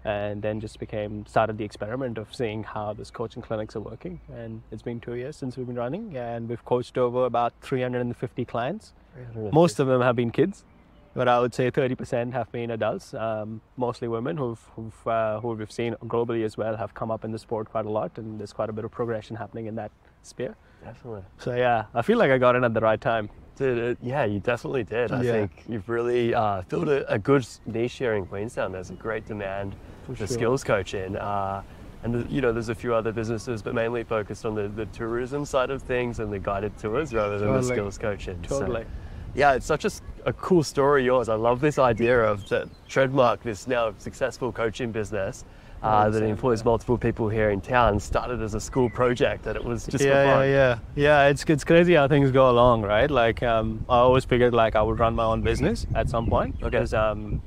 And then just became started the experiment of seeing how this coaching clinics are working. And it's been two years since we've been running, and we've coached over about 350 clients. Most of them have been kids, but I would say 30% have been adults, um, mostly women who've, who've uh, who we've seen globally as well have come up in the sport quite a lot, and there's quite a bit of progression happening in that sphere. Definitely. So yeah, I feel like I got in at the right time. Dude, it, yeah, you definitely did. I Yeah. think you've really uh, filled a, a good niche here in Queenstown. There's a great demand for, sure. skills coaching. Uh, and, you know, there's a few other businesses, but mainly focused on the, the tourism side of things and the guided tours rather than the skills coaching. So, Totally. yeah, it's such a cool story, yours. I love this idea of the Treadmark, this now successful coaching business. Uh, that employs multiple people here in town started as a school project and it was just yeah, yeah, yeah, yeah. It's it's crazy how things go along, right? Like um, I always figured like I would run my own business at some point Okay. because um,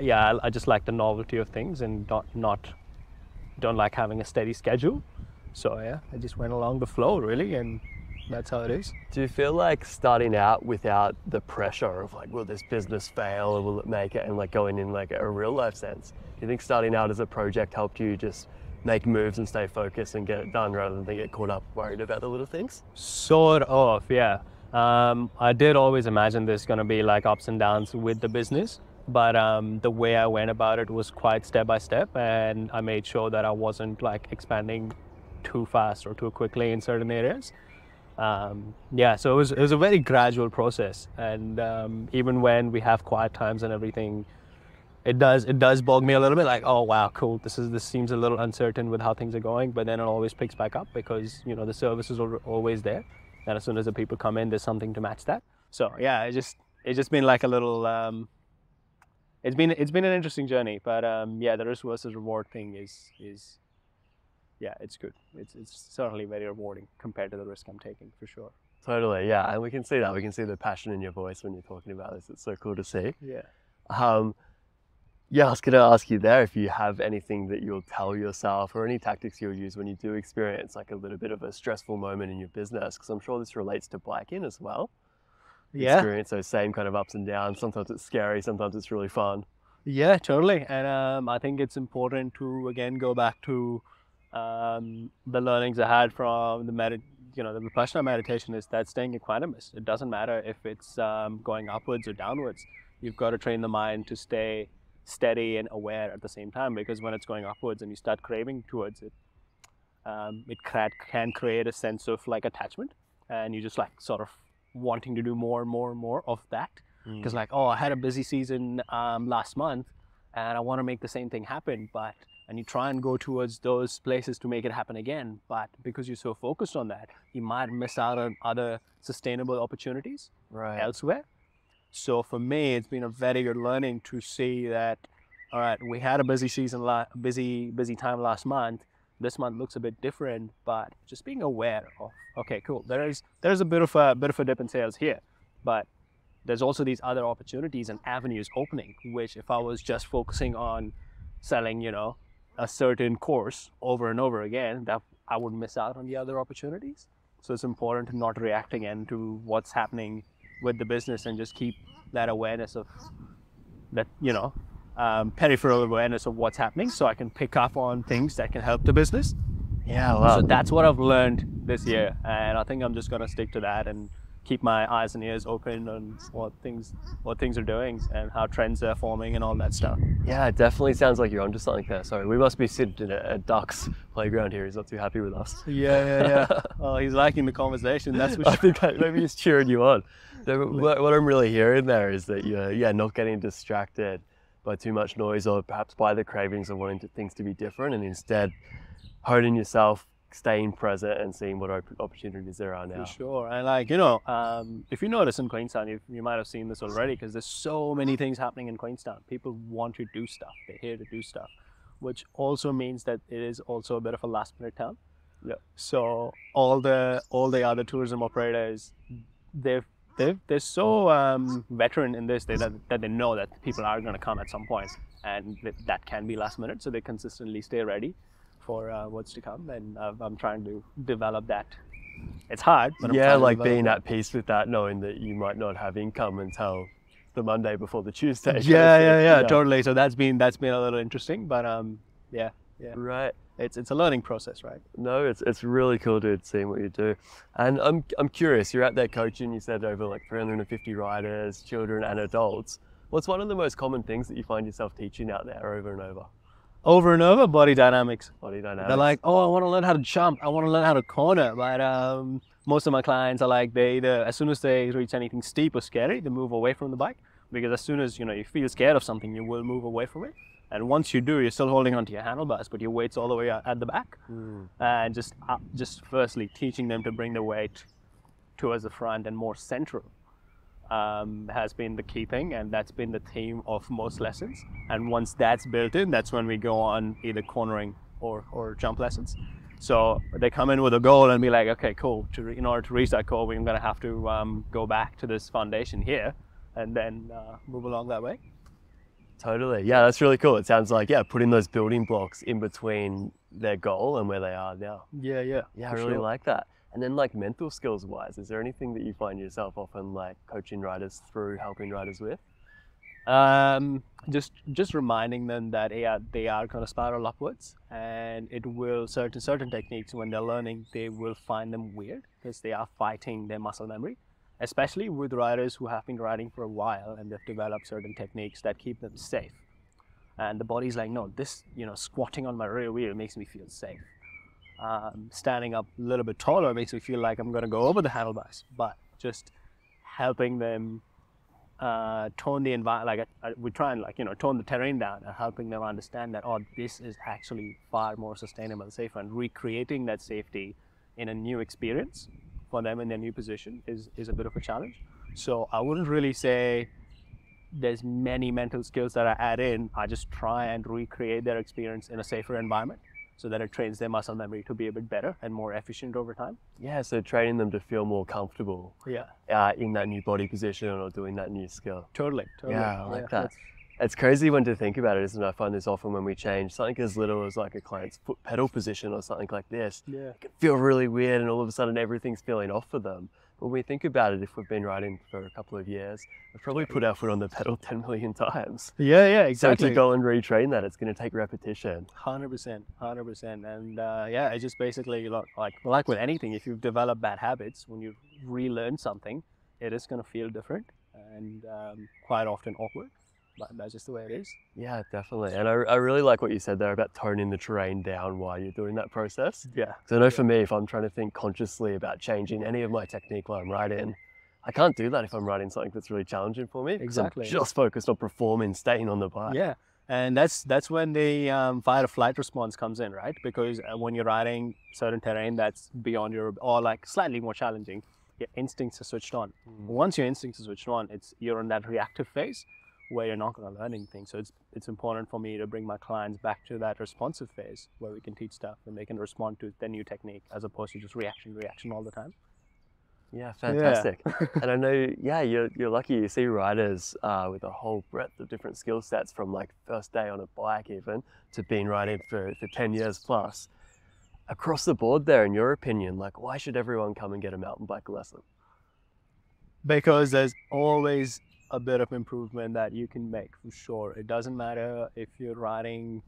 yeah, I, I just like the novelty of things and not not don't like having a steady schedule. So yeah, I just went along the flow really, and that's how it is. Do you feel like starting out without the pressure of like, will this business fail or will it make it, and like going in like a real life sense? Do you think starting out as a project helped you just make moves and stay focused and get it done rather than get caught up worried about the little things? Sort of, yeah. Um, I did always imagine there's going to be like ups and downs with the business, but um, the way I went about it was quite step by step, and I made sure that I wasn't like expanding too fast or too quickly in certain areas. Um, yeah, so it was, it was a very gradual process, and um, even when we have quiet times and everything, it does it does bog me a little bit. Like, oh wow, cool. This is this seems a little uncertain with how things are going, but then it always picks back up because you know the service is always there, and as soon as the people come in, there's something to match that. So yeah, it just it's just been like a little. Um, it's been it's been an interesting journey, but um, yeah, the risk versus reward thing is is yeah, it's good. It's it's certainly very rewarding compared to the risk I'm taking for sure. Totally, yeah, and we can see that. We can see the passion in your voice when you're talking about this. It's so cool to see. Yeah. Um, yeah, I was going to ask you there if you have anything that you'll tell yourself or any tactics you'll use when you do experience like a little bit of a stressful moment in your business, because I'm sure this relates to biking as well. Yeah. Experience those same kind of ups and downs. Sometimes it's scary, sometimes it's really fun. Yeah, totally. And um, I think it's important to again go back to um, the learnings I had from the med- you know the Vipassana meditation is that staying equanimous. It doesn't matter if it's um, going upwards or downwards. You've got to train the mind to stay steady and aware at the same time because when it's going upwards and you start craving towards it, um, it can, can create a sense of like attachment and you just like sort of wanting to do more and more and more of that because like oh i had a busy season um, last month and i want to make the same thing happen but and you try and go towards those places to make it happen again but because you're so focused on that you might miss out on other sustainable opportunities Right. elsewhere so for me it's been a very good learning to see that all right we had a busy season la- busy busy time last month this month looks a bit different but just being aware of okay cool there is there's a bit of a bit of a dip in sales here but there's also these other opportunities and avenues opening which if i was just focusing on selling you know a certain course over and over again that i would miss out on the other opportunities so it's important to not react again to what's happening with the business and just keep that awareness of that you know um, peripheral awareness of what's happening so i can pick up on things that can help the business Yeah, wow. so that's what I've learned this year, and I think I'm just gonna stick to that and keep my eyes and ears open on what things what things are doing and how trends are forming and all that stuff. yeah, it definitely sounds like you're onto something there. Sorry, we must be sitting at a Ducks playground here. He's not too happy with us. Yeah, yeah, yeah. oh, he's liking the conversation. That's for I think maybe he's cheering you on. What, what I'm really hearing there is that you're yeah not getting distracted by too much noise or perhaps by the cravings of wanting to, things to be different, and instead holding yourself, staying present, and seeing what opportunities there are now. For sure, and like you know, um, if you notice in Queenstown, you, you might have seen this already because there's so many things happening in Queenstown. People want to do stuff; they're here to do stuff, which also means that it is also a bit of a last minute town. Yeah. So all the all the other tourism operators, they've they've they're so um, veteran in this they, that, that they know that people are going to come at some point, and that, that can be last minute. So they consistently stay ready for uh, what's to come, and uh, I'm trying to develop that. It's hard, but I'm yeah, trying to like develop being that. at peace with that, knowing that you might not have income until the Monday before the Tuesday. Yeah, yeah, yeah, totally. So that's been that's been a little interesting, but um, yeah, yeah, Right. it's it's a learning process, right? No, it's it's really cool, dude, seeing what you do. And I'm I'm curious. You're out there coaching. You said over like 350 riders, children and adults. What's one of the most common things that you find yourself teaching out there over and over? Over and over, body dynamics. Body dynamics. They're like, oh, I want to learn how to jump. I want to learn how to corner. But um, most of my clients are like, they either as soon as they reach anything steep or scary, they move away from the bike because as soon as you know you feel scared of something, you will move away from it. And once you do, you're still holding onto your handlebars, but your weight's all the way at at the back. And just uh, just firstly teaching them to bring the weight towards the front and more central um, has been the key thing, and that's been the theme of most lessons. And once that's built in, that's when we go on either cornering or, or jump lessons. So they come in with a goal and be like, okay, cool. To re- in order to reach that goal, we're going to have to um, go back to this foundation here, and then uh, move along that way. Totally. Yeah, that's really cool. It sounds like yeah, putting those building blocks in between their goal and where they are now. Yeah, yeah. Yeah, I really sure. like that. And then like mental skills wise, is there anything that you find yourself often like coaching riders through, helping riders with? Um, just just reminding them that they are, they are going to spiral upwards, and it will certain certain techniques when they're learning they will find them weird because they are fighting their muscle memory, especially with riders who have been riding for a while and they've developed certain techniques that keep them safe. And the body's like, no, this you know squatting on my rear wheel makes me feel safe. Um, standing up a little bit taller makes me feel like I'm going to go over the handlebars, but just helping them uh, tone the environment, like uh, we try and like you know tone the terrain down and helping them understand that oh this is actually far more sustainable, safer, and recreating that safety in a new experience for them in their new position is is a bit of a challenge. So I wouldn't really say there's many mental skills that I add in. I just try and recreate their experience in a safer environment so that it trains their muscle memory to be a bit better and more efficient over time. Yeah, so training them to feel more comfortable Yeah, uh, in that new body position or doing that new skill. totally. totally. Yeah, I like that. that's- It's crazy when to think about it, isn't it? I find this often when we change something as little as like a client's foot pedal position or something like this. Yeah. It can feel really weird and all of a sudden everything's feeling off for them. When we think about it, if we've been riding for a couple of years, we've probably put our foot on the pedal 10 million times. Yeah, yeah, exactly. So to go and retrain that, it's going to take repetition. Hundred percent, hundred percent, and uh, yeah, it's just basically like like with anything, if you've developed bad habits, when you relearn something, it is going to feel different and um, quite often awkward. But that's just the way it is. Yeah, definitely. And I, I really like what you said there about toning the terrain down while you're doing that process. Yeah, So I know for me, if I'm trying to think consciously about changing any of my technique while I'm riding, I can't do that if I'm riding something that's really challenging for me. because I'm Exactly. just focused on performing, staying on the bike. yeah, and that's that's when the um, fight or flight response comes in, right? Because uh, when you're riding certain terrain that's beyond your or like slightly more challenging, your instincts are switched on. Mm. Once your instincts are switched on, it's you're in that reactive phase where you're not going to learn anything. So it's it's important for me to bring my clients back to that responsive phase where we can teach stuff and they can respond to the new technique as opposed to just reaction reaction all the time. Yeah, fantastic. and I know, yeah, you're, you're lucky you see riders uh, with a whole breadth of different skill sets from like first day on a bike even to being riding for, for 10 years plus. Across the board there, in your opinion, like why should everyone come and get a mountain bike lesson? because there's always a bit of improvement that you can make for sure. It doesn't matter if you're riding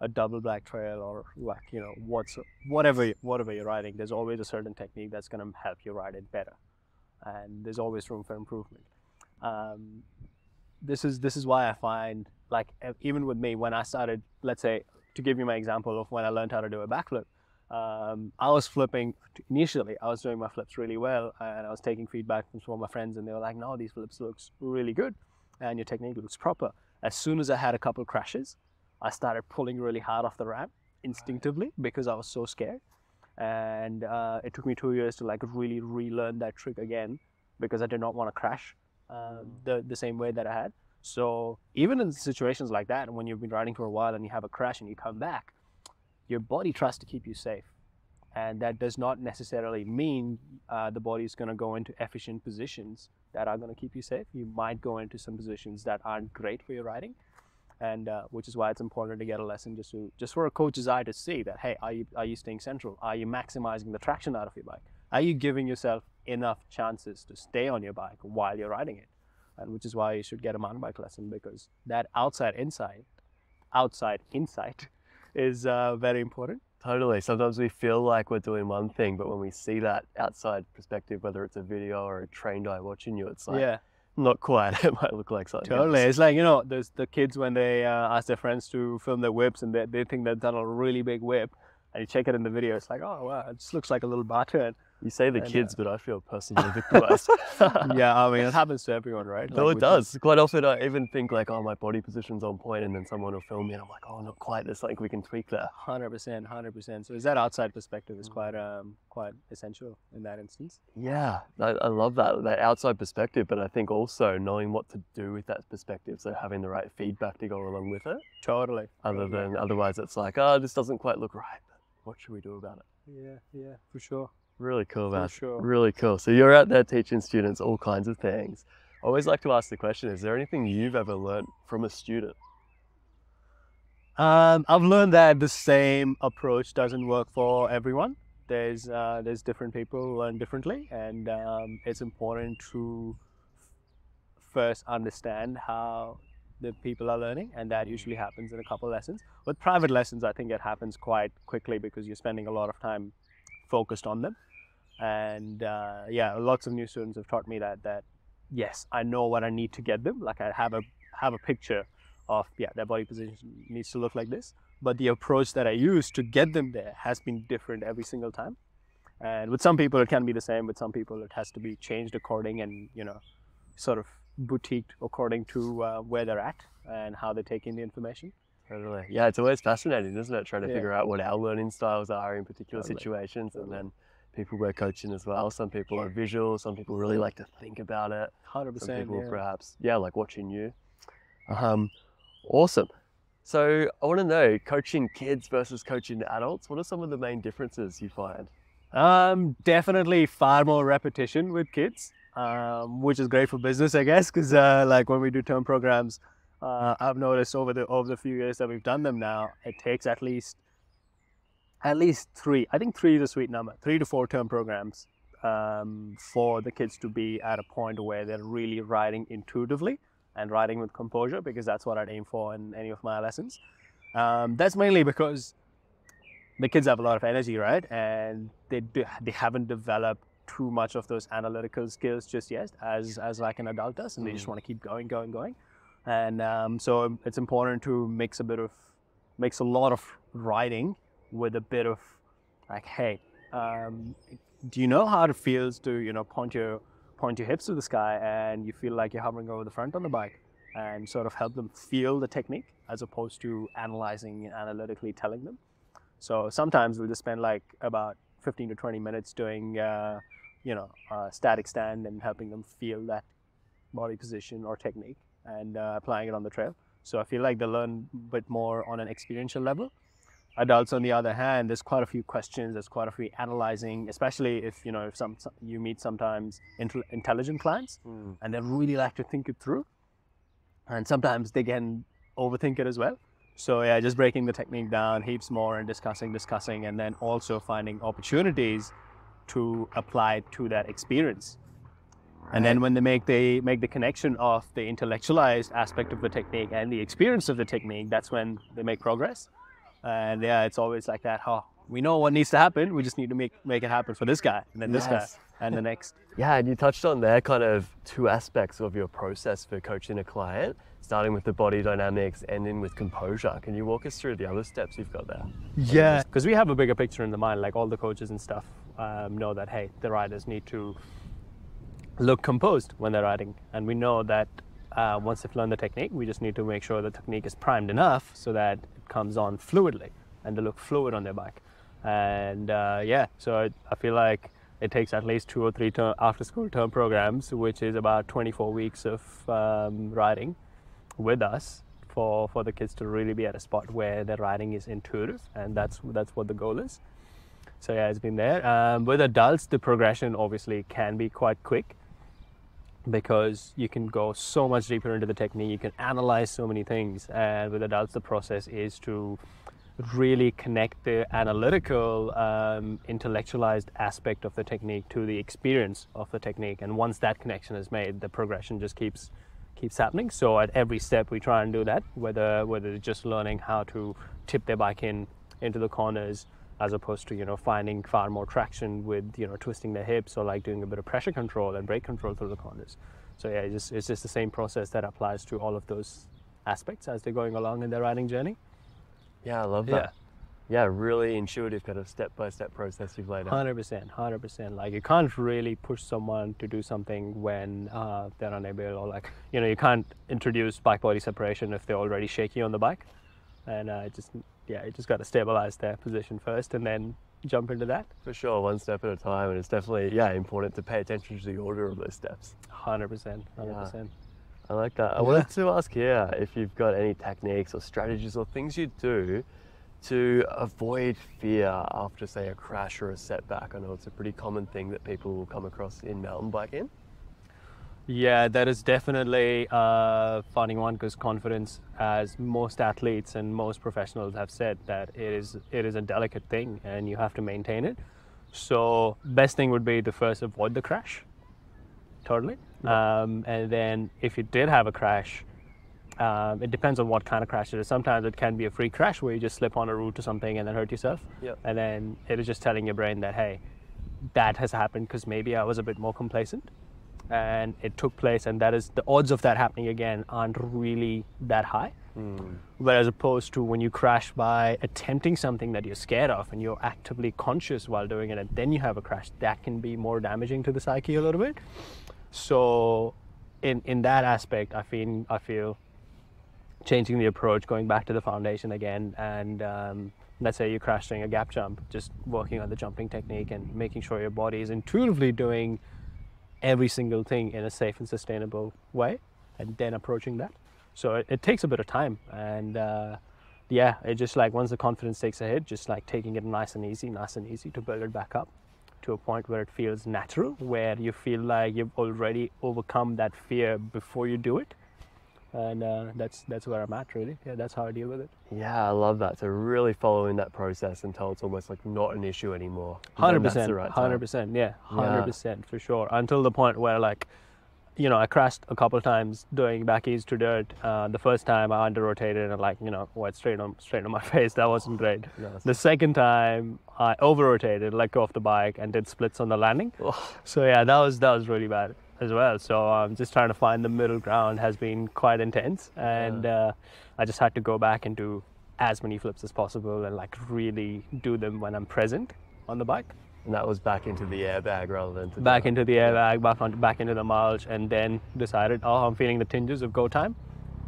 a double black trail or like you know what's whatever whatever you're riding. There's always a certain technique that's going to help you ride it better, and there's always room for improvement. Um, this is this is why I find like even with me when I started, let's say to give you my example of when I learned how to do a backflip um, I was flipping initially. I was doing my flips really well, and I was taking feedback from some of my friends, and they were like, "No, these flips looks really good, and your technique looks proper." As soon as I had a couple crashes, I started pulling really hard off the ramp instinctively because I was so scared, and uh, it took me two years to like really relearn that trick again because I did not want to crash uh, the the same way that I had. So even in situations like that, when you've been riding for a while and you have a crash and you come back, your body tries to keep you safe. And that does not necessarily mean uh, the body is going to go into efficient positions that are going to keep you safe. You might go into some positions that aren't great for your riding, and uh, which is why it's important to get a lesson just to just for a coach's eye to see that hey, are you are you staying central? Are you maximizing the traction out of your bike? Are you giving yourself enough chances to stay on your bike while you're riding it? And which is why you should get a mountain bike lesson because that outside insight, outside insight, is uh, very important. Totally. Sometimes we feel like we're doing one thing, but when we see that outside perspective, whether it's a video or a trained eye watching you, it's like yeah, not quite. It might look like something. totally. else. It's like you know, there's the kids when they uh, ask their friends to film their whips and they, they think they've done a really big whip, and you check it in the video, it's like, oh wow, it just looks like a little bar turn. You say the And, uh, kids, but I feel personally victimized. yeah, I mean, it happens to everyone, right? No, Like, it does. Quite often, I even think like, "Oh, my body position's on and then someone will film me, and I'm like, "Oh, not quite. There's something we can tweak there." Hundred percent, hundred percent. So, is that outside perspective is quite um quite essential in that instance. Yeah, I, I love that that outside perspective, but I think also knowing what to do with that perspective, so having the right feedback to go along with it. Totally. Other Totally. than otherwise, it's like, "Oh, this doesn't quite look right." But what should we do about it? Yeah, yeah, for sure. Really cool, For man. sure. Really cool. So you're out there teaching students all kinds of things. I always like to ask the question: Is there anything you've ever learned from a student? Um, I've learned that the same approach doesn't work for everyone. there's uh, there's different people learn differently, and um, it's important to first understand how the people are learning, and that usually happens in a couple lessons. With private lessons, I think it happens quite quickly because you're spending a lot of time focused on them. And uh, yeah, lots of new students have taught me that that yes, I know what I need to get them. Like I have a have a picture of yeah, their body position needs to look like this. But the approach that I use to get them there has been different every single time. And with some people it can be the same. With some people it has to be changed according and you know, sort of boutiqued according to uh, where they're at and how they take in the information. Totally. Yeah, it's always fascinating, isn't it? Trying to Yeah. figure out what our learning styles are in particular Totally. situations, and then people we're coaching as well. Some people are visual. Some people really like to think about it. 100%. Some people Yeah. perhaps, yeah, like watching you. Um, awesome. So I want to know, coaching kids versus coaching adults. What are some of the main differences you find? Um, definitely far more repetition with kids, um, which is great for business, I guess, because uh, like when we do term programs, uh, I've noticed over the over the few years that we've done them now, it takes at least at least three. I think three is a sweet number. Three to four term programs um, for the kids to be at a point where they're really riding intuitively and riding with composure, because that's what I'd aim for in any of my lessons. Um, that's mainly because the kids have a lot of energy, right? And they do, they haven't developed too much of those analytical skills just yet, as as like an adult does, and they just Mm. want to keep going, going, going. And um, so it's important to mix a bit of mix a lot of riding with a bit of like, hey, um, do you know how it feels to you know point your point your hips to the sky and you feel like you're hovering over the front on the bike, and sort of help them feel the technique as opposed to analyzing and analytically telling them. So sometimes we'll just spend like about 15 to 20 minutes doing, uh, you know, static stand and helping them feel that body position or technique and uh, applying it on the trail. So I feel like they learn a bit more on an experiential level. Adults, on the other hand, there's quite a few questions. There's quite a few analyzing, especially if you know if some, some you meet sometimes intel- intelligent clients hmm. and they really like to think it through. And sometimes they can overthink it as well. So yeah, just breaking the technique down heaps more and discussing, discussing, and then also finding opportunities to apply to that experience. And then when they make the make the connection of the intellectualized aspect of the technique and the experience of the technique, that's when they make progress. And yeah, it's always like that. Oh, we know what needs to happen. We just need to make make it happen for this guy, and then this Yes. guy, and the next. Yeah, and you touched on there kind of two aspects of your process for coaching a client, starting with the body dynamics, ending with composure. Can you walk us through the other steps you've got there? Yeah, because we have a bigger picture in the mind. Like all the coaches and stuff um, know that hey, the riders need to look composed when they're riding, and we know that uh, once they've learned the technique, we just need to make sure the technique is primed enough so that it comes on fluidly and they look fluid on their bike. And uh, yeah, so I, I feel like it takes at least two or three term, after-school term programs, which is about 24 weeks of um, riding with us for, for the kids to really be at a spot where their riding is intuitive, and that's that's what the goal is. So yeah, it's been there. Um, with adults, the progression obviously can be quite quick because you can go so much deeper into the technique. You can analyze so many things, and with adults, the process is to really connect the analytical, um, intellectualized aspect of the technique to the experience of the technique. And once that connection is made, the progression just keeps keeps happening. So at every step, we try and do that. Whether whether it's just learning how to tip their bike in into the corners, as opposed to you know finding far more traction with you know twisting the hips or like doing a bit of pressure control and brake control through the corners. So yeah, it's just, it's just the same process that applies to all of those aspects as they're going along in their riding journey. Yeah, I love that. Yeah, really intuitive kind of step by step process you've laid out. Hundred percent, hundred percent. Like you can't really push someone to do something when uh, they're unable, or like you know you can't introduce bike body separation if they're already shaky on the bike, and uh, it just yeah, you just got to stabilize their position first and then jump into that. For sure, one step at a time, and it's definitely yeah important to pay attention to the order of those steps. Hundred percent, hundred percent. I like that. I wanted to ask here if you've got any techniques or strategies or things you do to avoid fear after, say, a crash or a setback. I know it's a pretty common thing that people will come across in mountain biking. Yeah, that is definitely a funny one because confidence, as most athletes and most professionals have said, that it is it is a delicate thing and you have to maintain it. So best thing would be to first avoid the crash. Totally. Um, and then if you did have a crash, um, it depends on what kind of crash it is. Sometimes it can be a free crash where you just slip on a route or something and then hurt yourself. Yep. And then it is just telling your brain that, hey, that has happened because maybe I was a bit more complacent and it took place. And that is the odds of that happening again aren't really that high. Whereas opposed to when you crash by attempting something that you're scared of and you're actively conscious while doing it and then you have a crash, that can be more damaging to the psyche a little bit. So in in that aspect I feel I feel changing the approach, going back to the foundation again and um, let's say you're crashing a gap jump, just working on the jumping technique and making sure your body is intuitively doing every single thing in a safe and sustainable way and then approaching that. So it, it takes a bit of time and uh, yeah it just like once the confidence takes a hit just like taking it nice and easy nice and easy to build it back up to a point where it feels natural where you feel like you've already overcome that fear before you do it and uh, that's that's where i'm at really yeah that's how i deal with it Yeah, I love that. So really following that process until it's almost like not an issue anymore. Hundred percent, hundred percent, yeah, hundred percent for sure. Until the point where, like, you know, I crashed a couple of times doing back ease to dirt. Uh, the first time I under rotated and like, you know, went straight on straight on my face. That wasn't great. Nice. The second time I over rotated, let go of the bike, and did splits on the landing. Oh, So yeah, that was that was really bad as well. So um, just trying to find the middle ground has been quite intense, and uh, I just had to go back and do as many flips as possible and like really do them when I'm present on the bike. and that was back into the airbag rather than to Back the, into the airbag, back on, back into the mulch, and then decided, oh, I'm feeling the tinges of go time.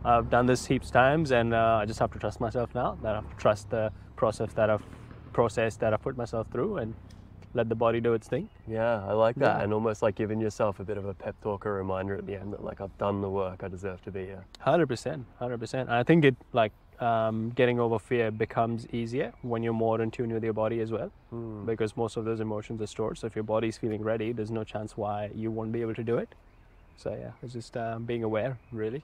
I've done this heaps times, and uh, I just have to trust myself now. That I have to trust the process that I've process that I've put myself through, and let the body do its thing. Yeah, I like that, Yeah. and almost like giving yourself a bit of a pep talk or reminder at the end that like I've done the work, I deserve to be here. Hundred percent, hundred percent. I think it like um, getting over fear becomes easier when you're more in tune with your body as well, because most of those emotions are stored. So if your body's feeling ready, there's no chance why you won't be able to do it. So yeah, it's just um, being aware, really.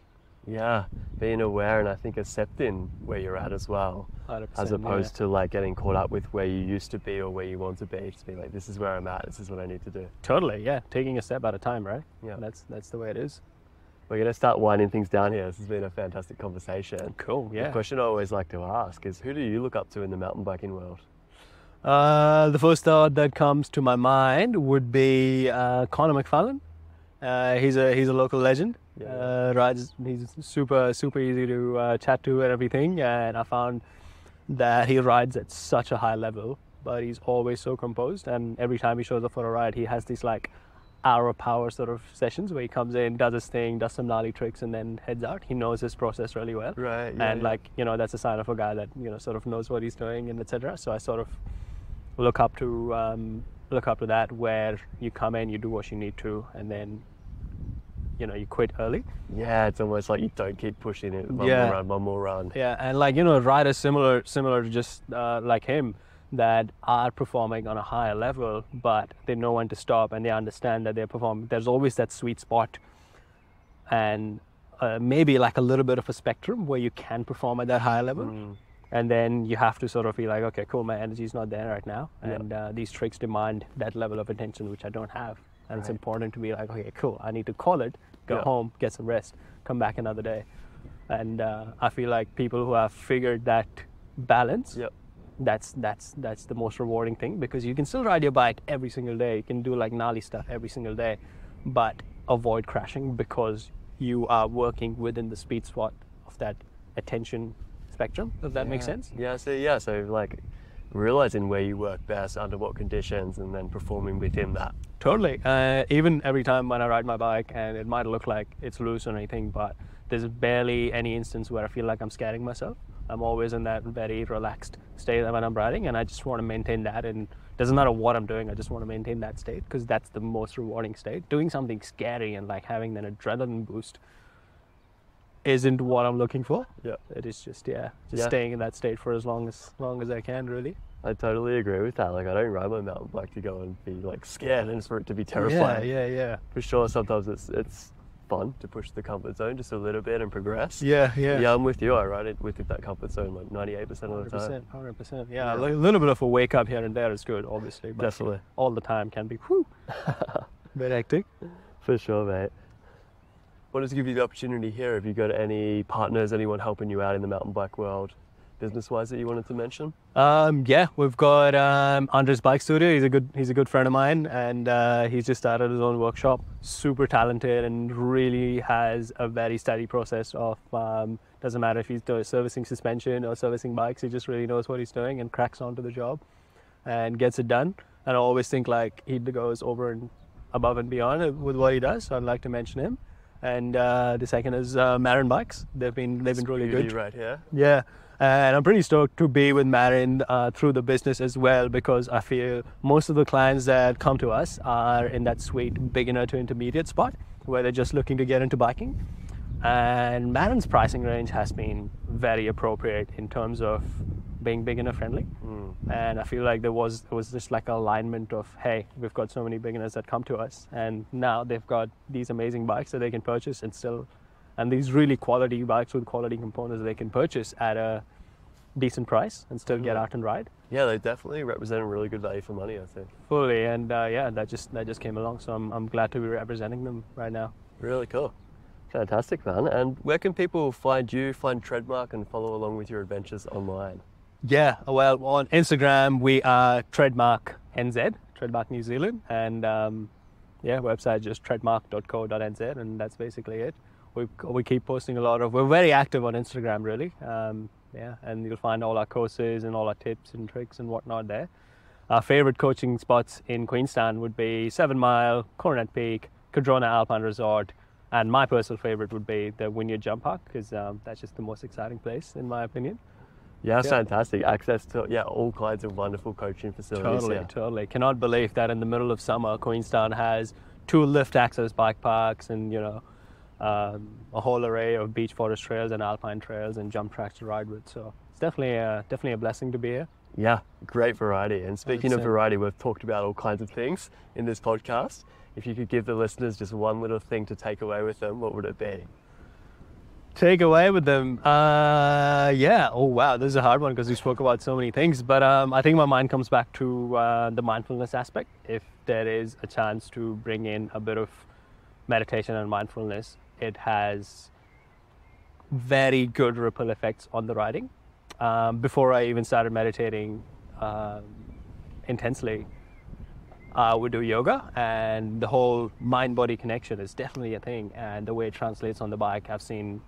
Yeah, being aware and I think accepting where you're at as well, 100%, as yeah. opposed to like getting caught up with where you used to be or where you want to be. Just be like, this is where I'm at. This is what I need to do. Totally, yeah. Taking a step at a time, right? Yeah. That's that's the way it is. We're gonna start winding things down here. This has been a fantastic conversation. Cool. The Yeah. question I always like to ask is, who do you look up to in the mountain biking world? Uh, the first thought that comes to my mind would be uh, Connor McFarlane. Uh, he's a he's a local legend. Yeah. Uh, rides. He's super super easy to uh, chat to and everything. And I found that he rides at such a high level, but he's always so composed. And every time he shows up for a ride, he has these like hour power sort of sessions where he comes in, does his thing, does some gnarly tricks, and then heads out. He knows his process really well Right. yeah, and yeah. like you know that's a sign of a guy that you know sort of knows what he's doing and etc so i sort of look up to um, look up to that where you come in you do what you need to and then you know you quit early Yeah, it's almost like you don't keep pushing it. One Yeah. more run, one more run. yeah and like you know riders similar similar to just uh, like him that are performing on a higher level but they know when to stop and they understand that they're performing there's always that sweet spot and uh, maybe like a little bit of a spectrum where you can perform at that higher level Mm. And then you have to sort of be like okay cool my energy's not there right now. And uh, these tricks demand that level of attention which i don't have. And it's important to be like okay cool i need to call it go home get some rest come back another day. And uh, i feel like people who have figured that balance Yep. that's that's that's the most rewarding thing because you can still ride your bike every single day. You can do like gnarly stuff every single day but avoid crashing because you are working within the speed spot of that attention spectrum if that makes sense. Yeah, so yeah, so like realizing where you work best, under what conditions, and then performing within that. totally uh, even every time when i ride my bike and it might look like it's loose or anything but there's barely any instance where i feel like i'm scaring myself. I'm always in that very relaxed state when i'm riding and i just want to maintain that and doesn't matter what i'm doing i just want to maintain that state because that's the most rewarding state. Doing something scary and like having an adrenaline boost isn't what i'm looking for Yeah. it is just yeah just Yeah. staying in that state for as long as long as i can really I totally agree with that. Like, I don't ride my mountain bike to go and be like scared and for it to be terrifying. yeah yeah yeah For sure, sometimes it's it's fun to push the comfort zone just a little bit and progress. Yeah, yeah. Yeah, I'm with you. I ride it within that comfort zone like 98% of the time. 100%, 100%. Yeah, a little bit of a wake up here and there is good, obviously. But Definitely. All the time can be whew, bit hectic. For sure, mate. Wanted to give you the opportunity here. Have you got any partners, anyone helping you out in the mountain bike world, business wise, that you wanted to mention? Um, yeah, we've got um, Andres Bike Studio. He's a good he's a good friend of mine, and uh, he's just started his own workshop. Super talented and really has a very steady process of. Um, doesn't matter if he's doing servicing suspension or servicing bikes. He just really knows what he's doing and cracks onto the job, and gets it done. And I always think like he goes over and above and beyond with what he does. So I'd like to mention him. And uh, the second is uh, Marin Bikes. They've been they've been really Beauty good. right here. Yeah, and I'm pretty stoked to be with Marin uh, through the business as well because I feel most of the clients that come to us are in that sweet beginner to intermediate spot where they're just looking to get into biking. And Marin's pricing range has been very appropriate in terms of being beginner friendly. And I feel like there was there was just like alignment of hey, we've got so many beginners that come to us, and now they've got these amazing bikes that they can purchase and still and these really quality bikes with quality components they can purchase at a decent price and still get Mhm. out and ride Yeah, they definitely represent a really good value for money, I think. fully. And uh, yeah, that just that just came along, so I'm, I'm glad to be representing them right now. Really cool. Fantastic, man. And where can people find you, find Treadmark, and follow along with your adventures online? Yeah, well, on Instagram we are Treadmark NZ, Treadmark New Zealand, and um, yeah, website just treadmark.co.nz, and that's basically it. We we keep posting a lot of. We're very active on Instagram, really. Um, yeah, and you'll find all our courses and all our tips and tricks and whatnot there. Our favorite coaching spots in Queenstown would be Seven Mile, Coronet Peak, Cardrona Alpine Resort, and my personal favorite would be the Wynyard Jump Park because um, that's just the most exciting place in my opinion. Yeah, that's Yeah. fantastic. Access to yeah all kinds of wonderful coaching facilities. Totally, here. totally. Cannot believe that in the middle of summer, Queenstown has two lift access bike parks and you know um, a whole array of beech forest trails and alpine trails and jump tracks to ride with. So it's definitely a, definitely a blessing to be here. Yeah, great variety. And speaking of 100%. variety, we've talked about all kinds of things in this podcast. If you could give the listeners just one little thing to take away with them, what would it be? Take away with them. Uh, yeah. Oh wow, this is a hard one because we spoke about so many things. But um, I think my mind comes back to uh, the mindfulness aspect. If there is a chance to bring in a bit of meditation and mindfulness, it has very good ripple effects on the riding. Um, before I even started meditating um, intensely, I would do yoga, and the whole mind-body connection is definitely a thing. And the way it translates on the bike, I've seen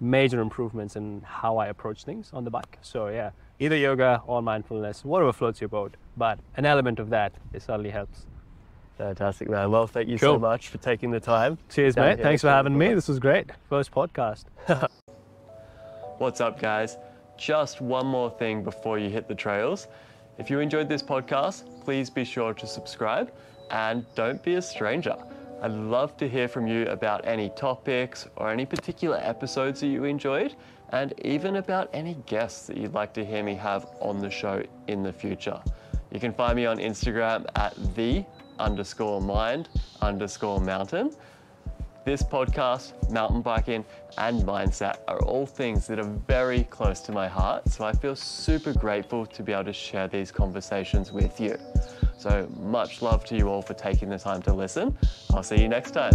major improvements in how I approach things on the bike. So yeah, either yoga or mindfulness, whatever floats your boat. But an element of that, it certainly helps. Fantastic, man. Well, thank you so much for taking the time. Cheers, mate. here Thanks for having me. This was great. First podcast. What's up, guys? Just one more thing before you hit the trails. If you enjoyed this podcast, please be sure to subscribe and don't be a stranger. I'd love to hear from you about any topics or any particular episodes that you enjoyed, and even about any guests that you'd like to hear me have on the show in the future. You can find me on Instagram at the underscore mind underscore mountain. This podcast, mountain biking, and mindset are all things that are very close to my heart. So I feel super grateful to be able to share these conversations with you. So much love to you all for taking the time to listen. I'll see you next time.